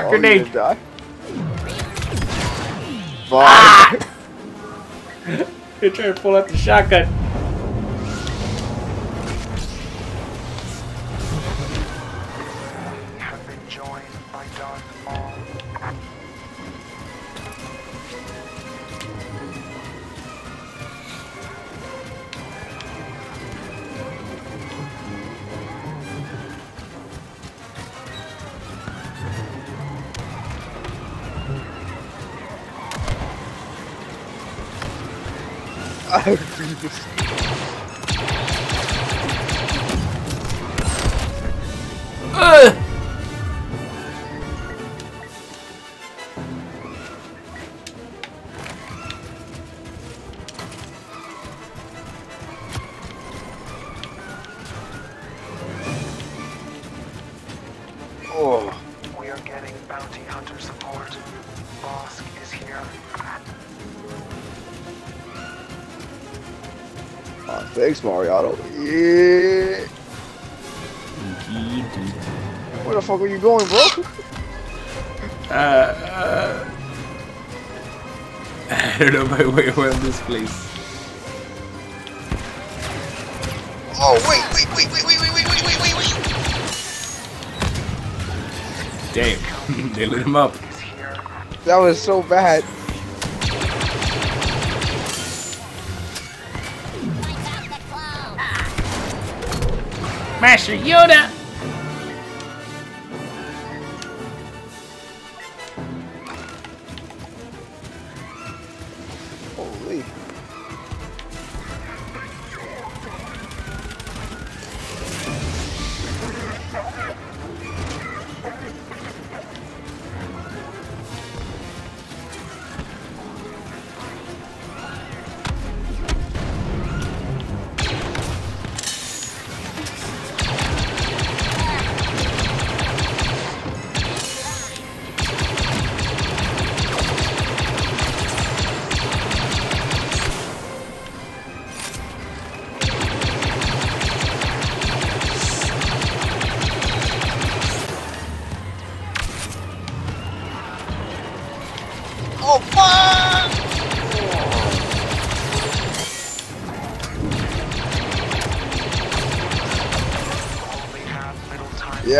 Oh, grenade. you die. Bye. *laughs* You're trying to pull out the shotgun. Mariano. Yeah. Where the fuck are you going, bro? Uh, uh, *laughs* I don't know my way around this place. Oh, wait, wait, wait, wait, wait, wait, wait, wait, wait, wait, wait. Damn, *laughs* they lit him up. That was so bad. la señora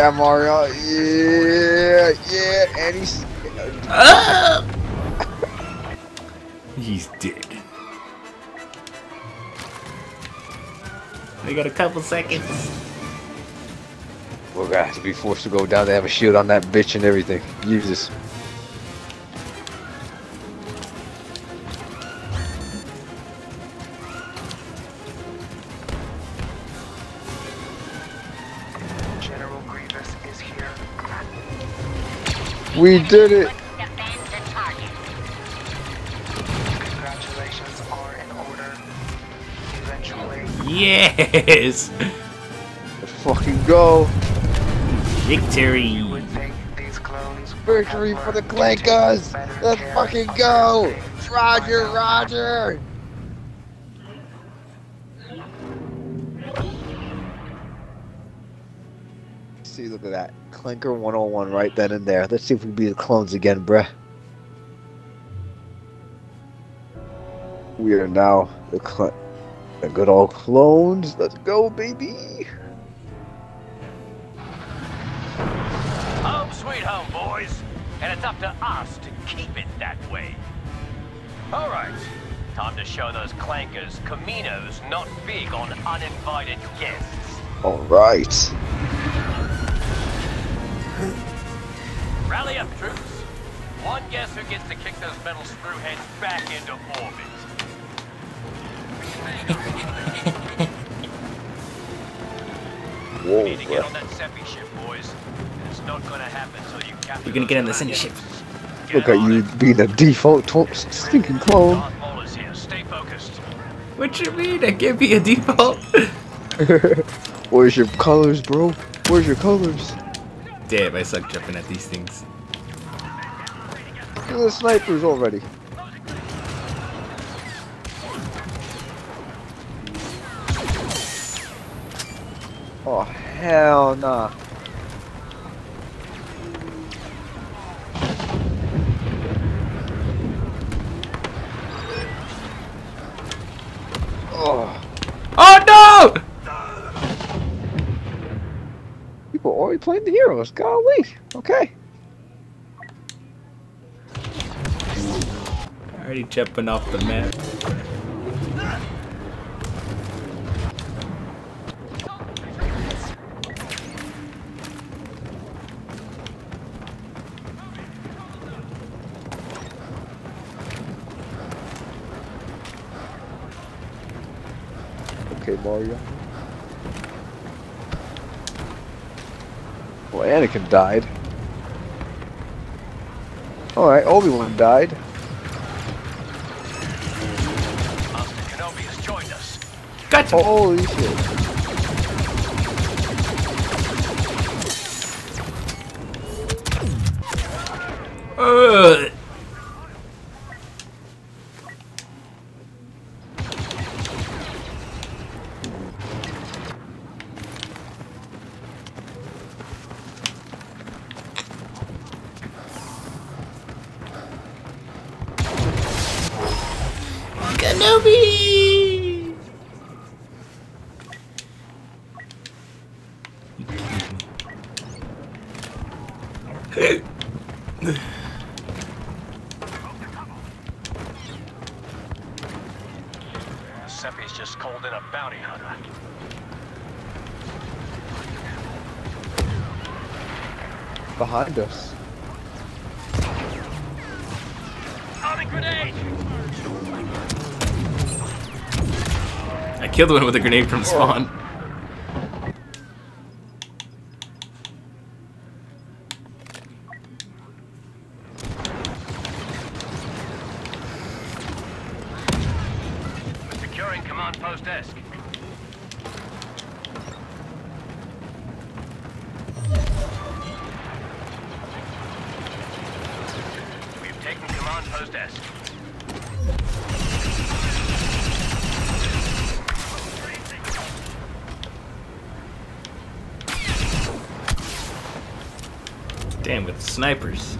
Yeah, Mario. Yeah, yeah, and he's. He's dead. We got a couple seconds. We're gonna have to be forced to go down. They have a shield on that bitch and everything. Use this. We did it. Yes! Let's fucking go! Victory! Victory for the Clankers! Let's fucking go! Roger, Roger! That. Clinker 101 right then and there. Let's see if we can be the clones again, bruh. We are now the, cl- the good old clones. Let's go, baby. Home sweet home, boys. And it's up to us to keep it that way. All right. Time to show those clankers Kamino's not big on uninvited guests. Alright. Rally up, troops. One guess who gets to kick those metal screwheads back into orbit. Whoa, We need to get on that Seppi ship, boys. And it's not gonna happen until you capture You're gonna get on the those ship. Look at you being a default to- stinking clone. Darth Maul's here. Stay focused. What you mean? I can't be a default. *laughs* Where's your colors, bro? Where's your colors? Damn, I suck jumping at these things. Look at the snipers already. Oh, hell nah. Oh, Oh no! Playing the heroes. Golly. Okay. Already jumping off the map. Okay, Mario. Anakin died. Alright, Obi-Wan died. Master Kenobi has joined us. Gotcha. Holy shit. Ugh. Killed one with a grenade from spawn. Securing command post Esk. We've taken command post Esk. Damn, with snipers.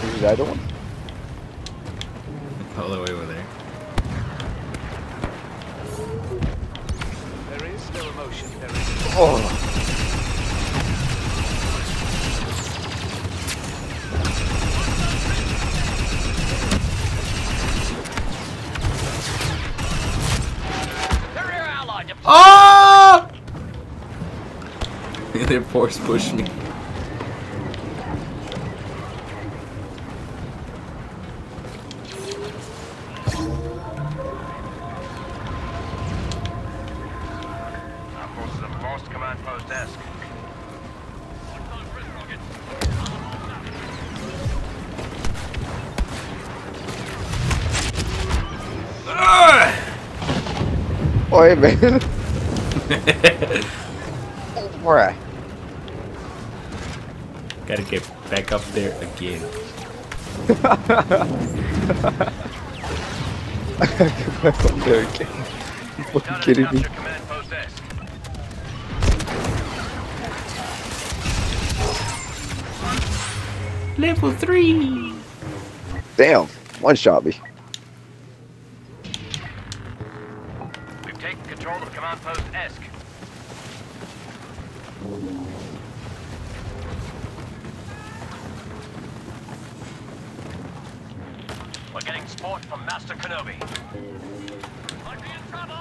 Who's the other one? All the way over there. There is no emotion. There is Oh. The rear ally deployed. Oh! They force push me. Our forces have lost command post Esk. Oh, hey, man. Alright. Gotta get back up there again. there again. You kidding me? capture command post Esk. Level 3! Damn. One shot me. Master Kenobi. Might be in trouble.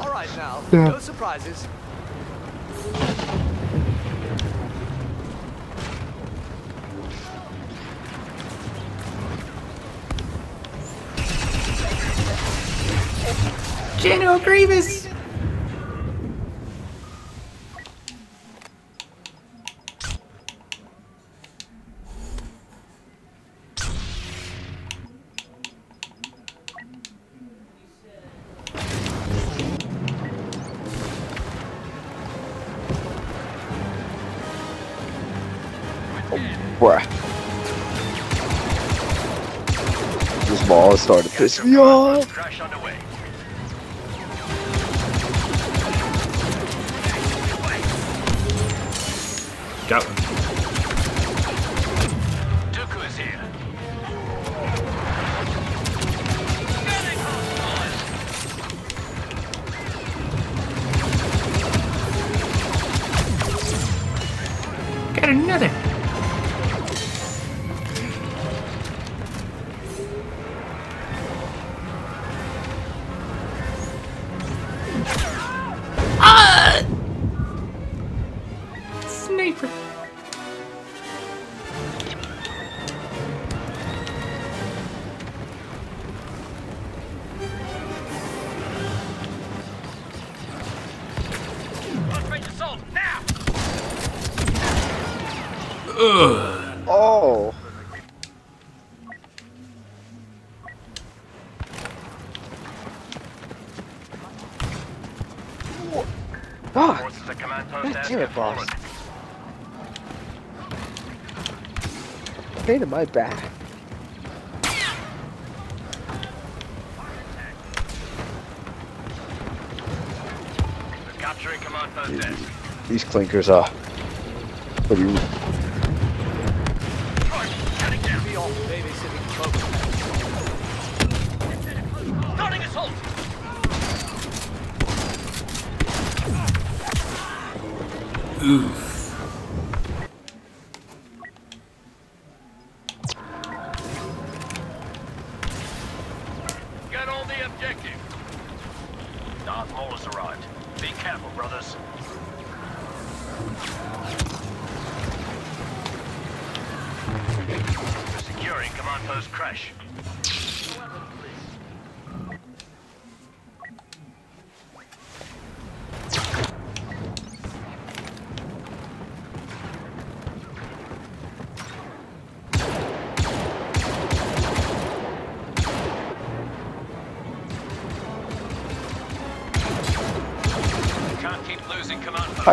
All right now, no surprises. General Grievous! Bruh. This ball is starting to piss me off. Boss. fallen. pain in my back. Capturing command post Esk. These clankers are pretty.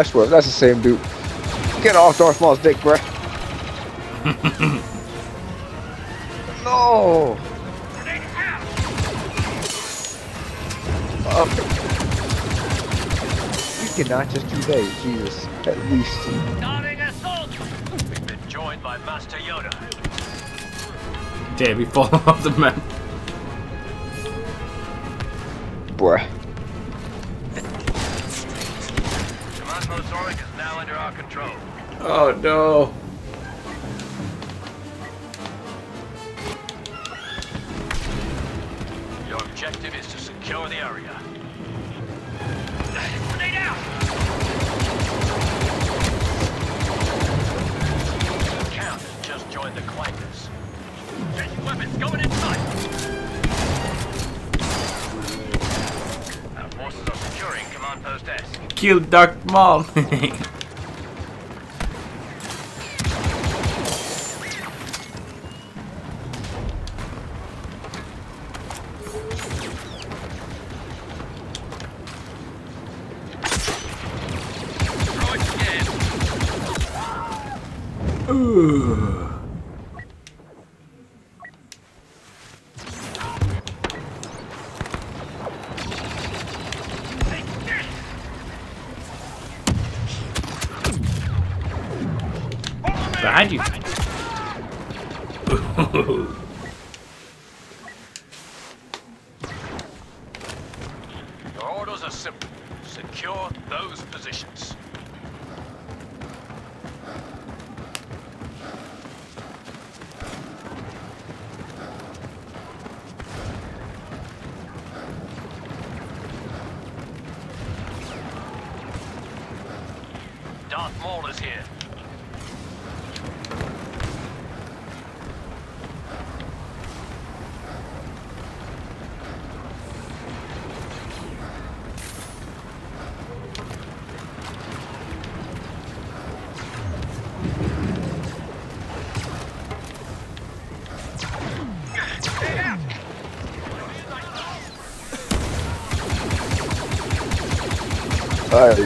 I swear, that's the same dude. Get off Darth Maul's dick, bruh. *laughs* no. Okay. You cannot just do that, Jesus. At least. Starting assault. We've been joined by Master Yoda. Damn, he falling *laughs* off the map. Oh no. Your objective is to secure the area. Grenade out! Count just joined the weapons going inside! Our forces are securing command post Esk. Kill Darth Maul. *laughs* *laughs*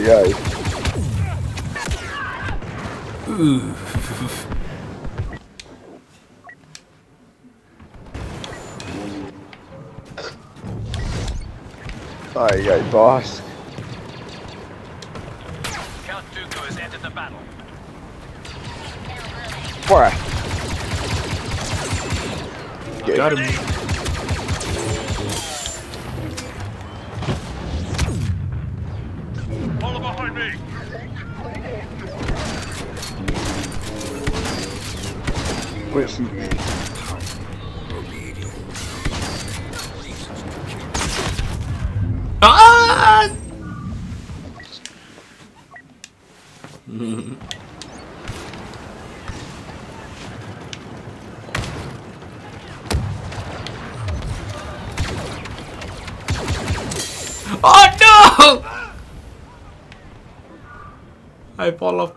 Ay, ay. Ay, ay, boss.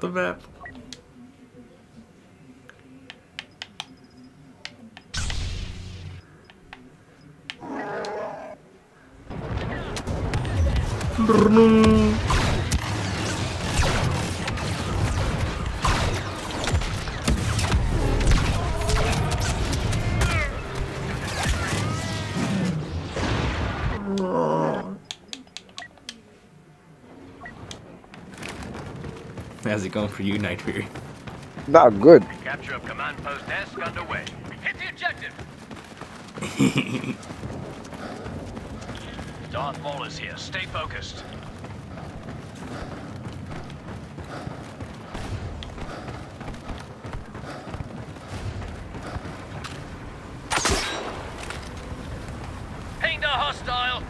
The map. It going for you, Nightmare? Not good. Capture of command post Esk underway. Hit the objective. *laughs* Darth Maul is here. Stay focused. Ping the hostile.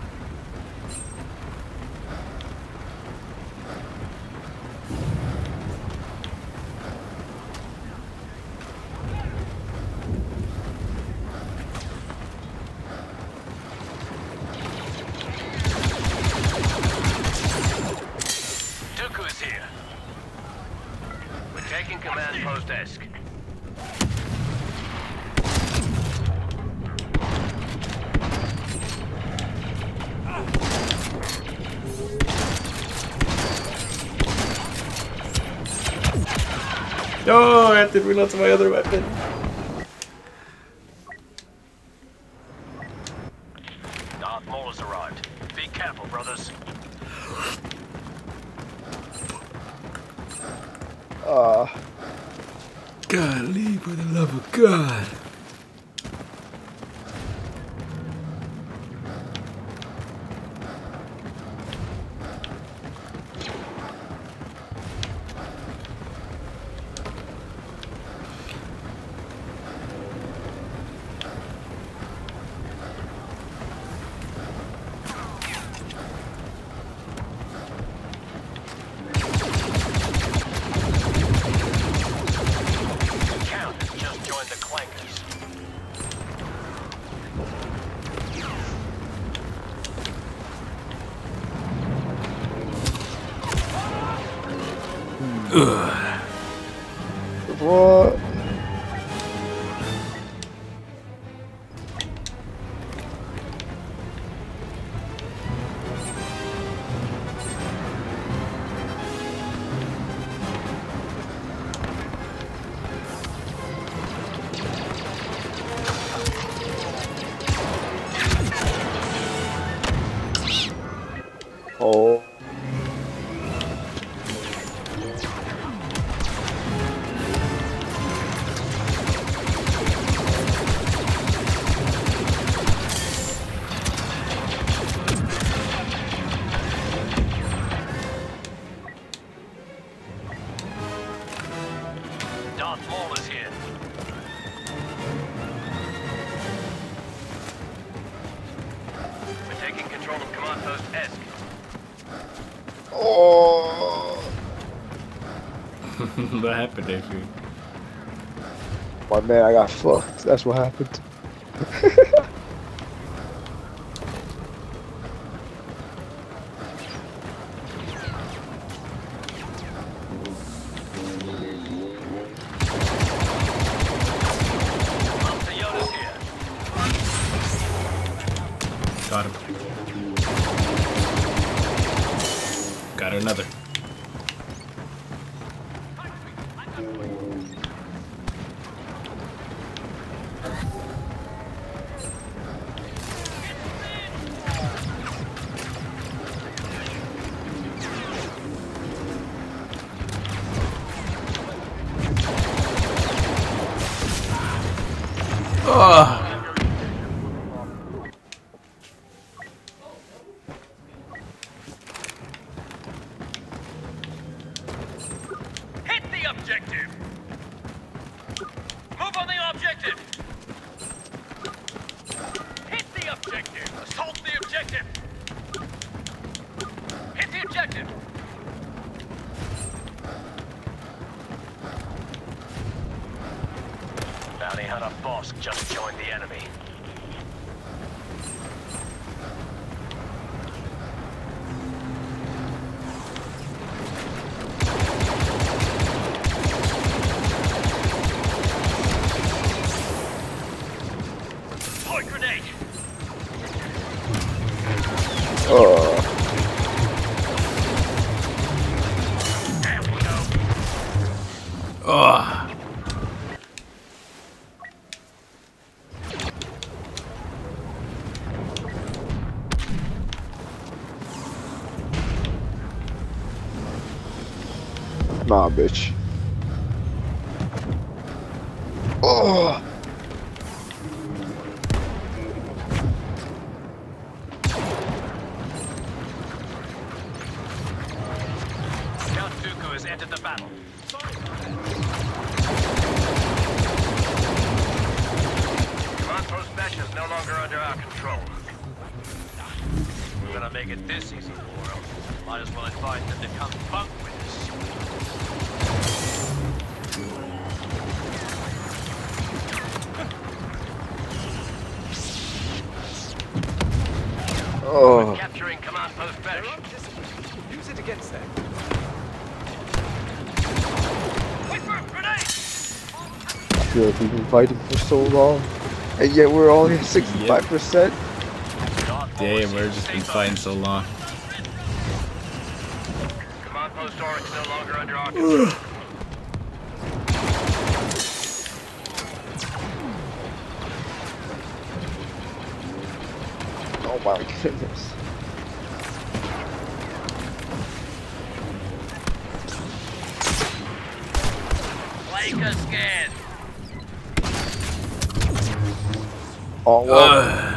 Dooku is here. We're taking command post Esk. No, I have to reload my other weapon. Darth Maul has arrived. Be careful, brothers. Uh, Golly, for the love of God. My man, I got fucked. That's what happened. garbage. We've been fighting for so long, and yet we're only at 65%. Yep. Damn, we've just been fighting so long. *sighs* Oh my goodness. Take a scan. 好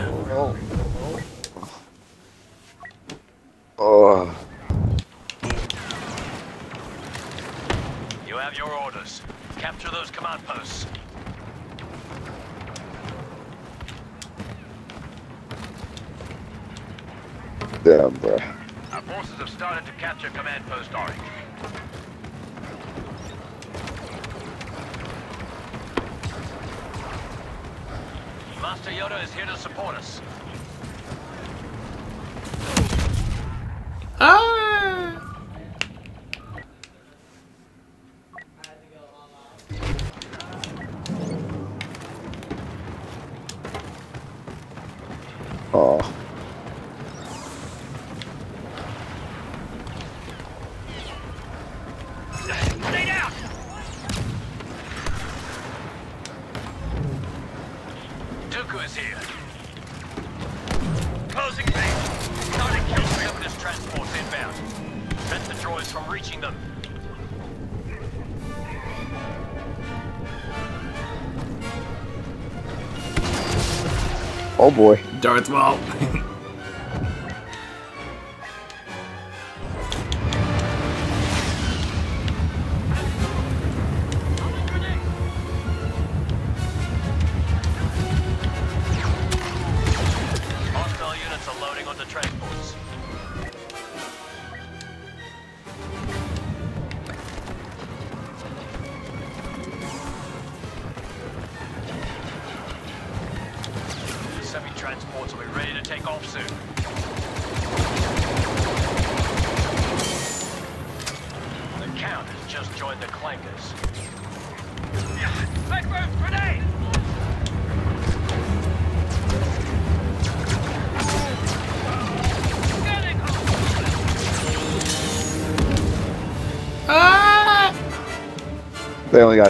Oh boy. Darth Maul.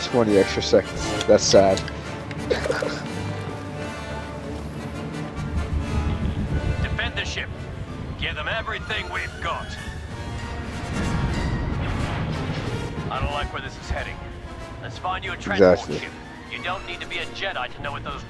20 extra seconds. That's sad. Defend the ship. Give them everything we've got. I don't like where this is heading. Let's find you a transport Exactly. ship. You don't need to be a Jedi to know what those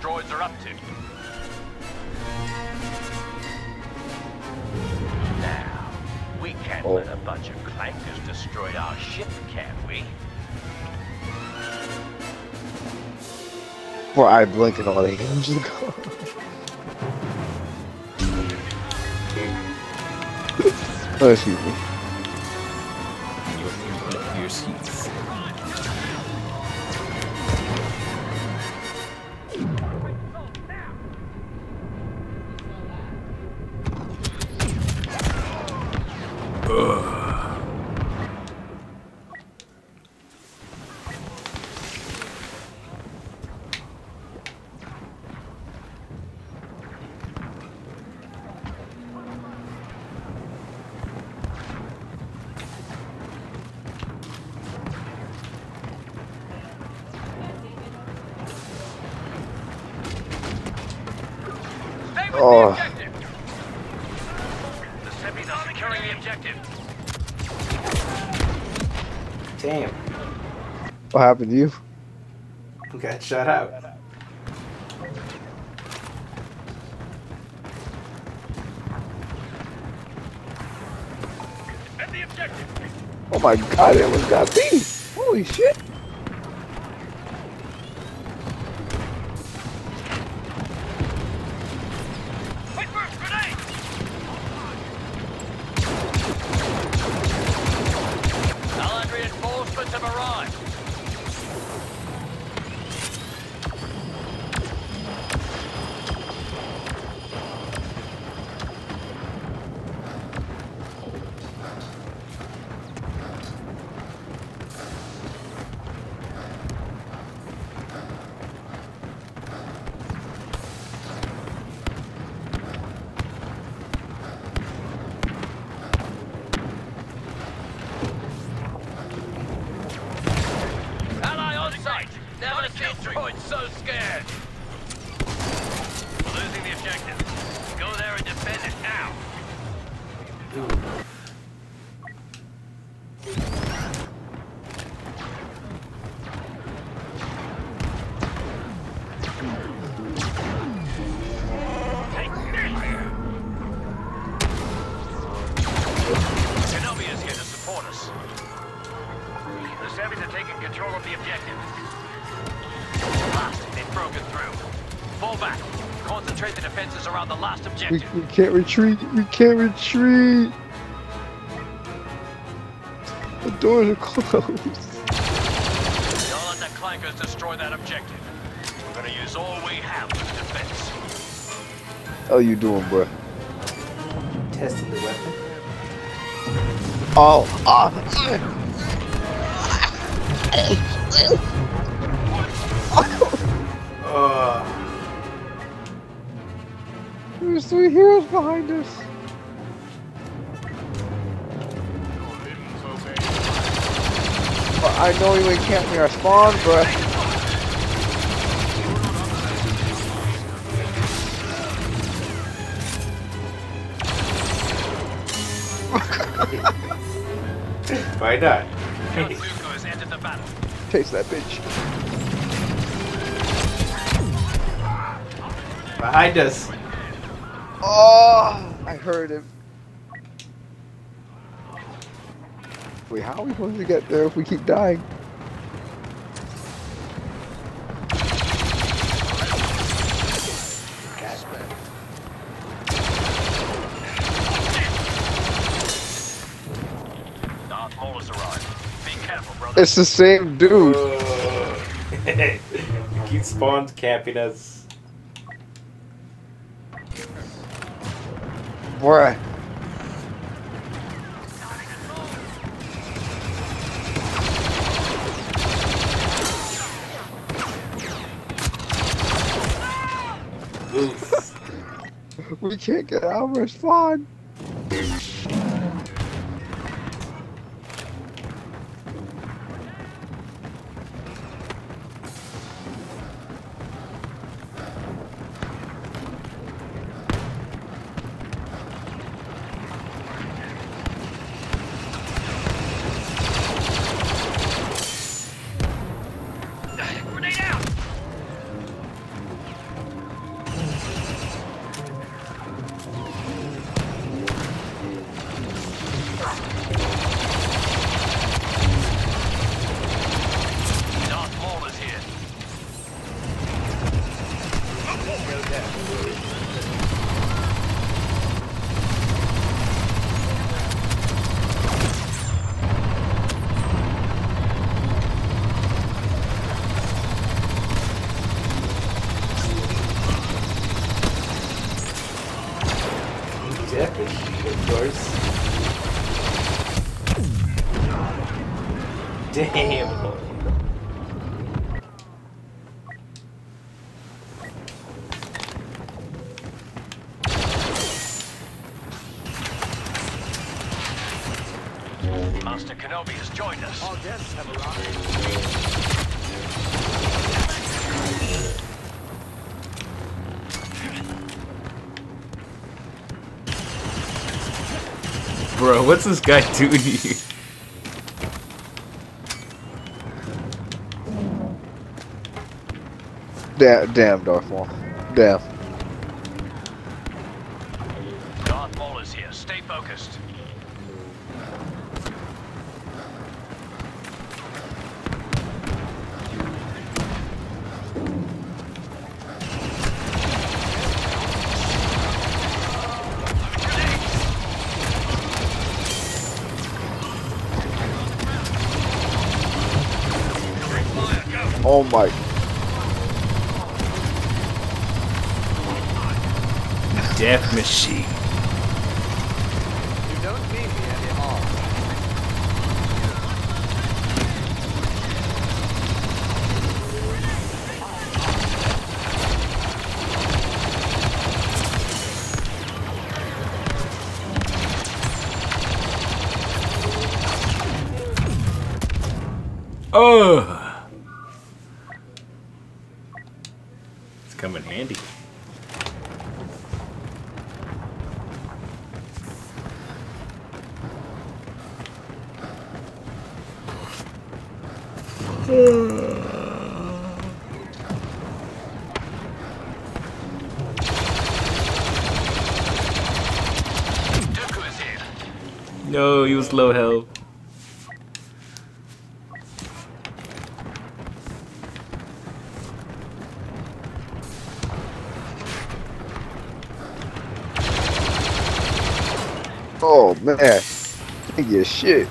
Before I blink and all go. *laughs* oh, excuse me. What happened to you? Got shut out. Defend the objective! Oh my god, it was got me! Holy shit! We, we can't retreat! We can't retreat! The doors are closed. Don't let the clankers destroy that objective. We're gonna use all we have for the defense. How you doing, bro? Testing the weapon. Oh, ah! There's heroes behind us. But I know you ain't camping our spawn, bruh. why not? Dooku has entered the battle. Chase that bitch. Behind us. Heard him. Wait, how are we supposed to get there if we keep dying? Darth Maul has arrived. Be careful, brother. It's the same dude. *laughs* Keep spawned camping us. bruh. *laughs* we can't get out of. what's this guy *laughs* doing here? Damn, damn, Darth Maul. Damn. Oh my. Death machine. You don't me anymore. Low health. Oh man, I think you shit.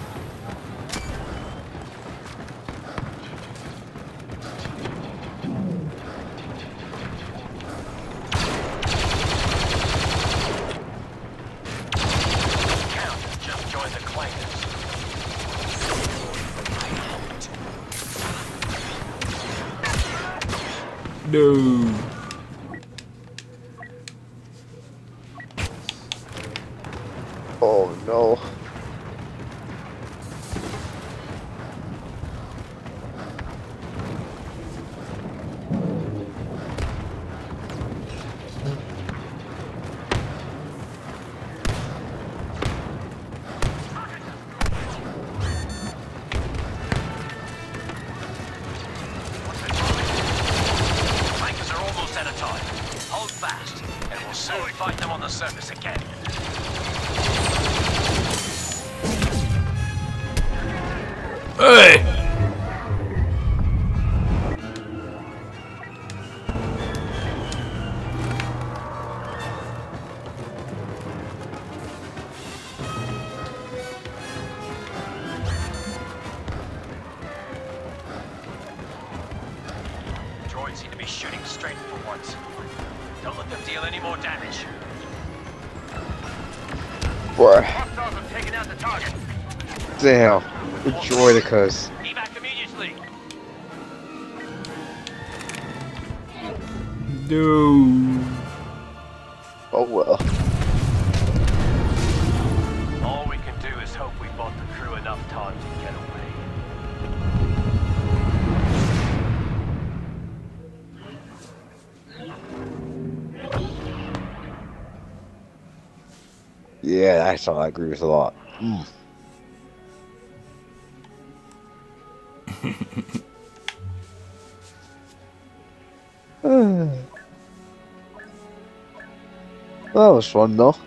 the hell. Enjoy the coast, No. Oh well. All we can do is hope we bought the crew enough time to get away. Yeah, that's all I agree with a lot. Mm. Was fun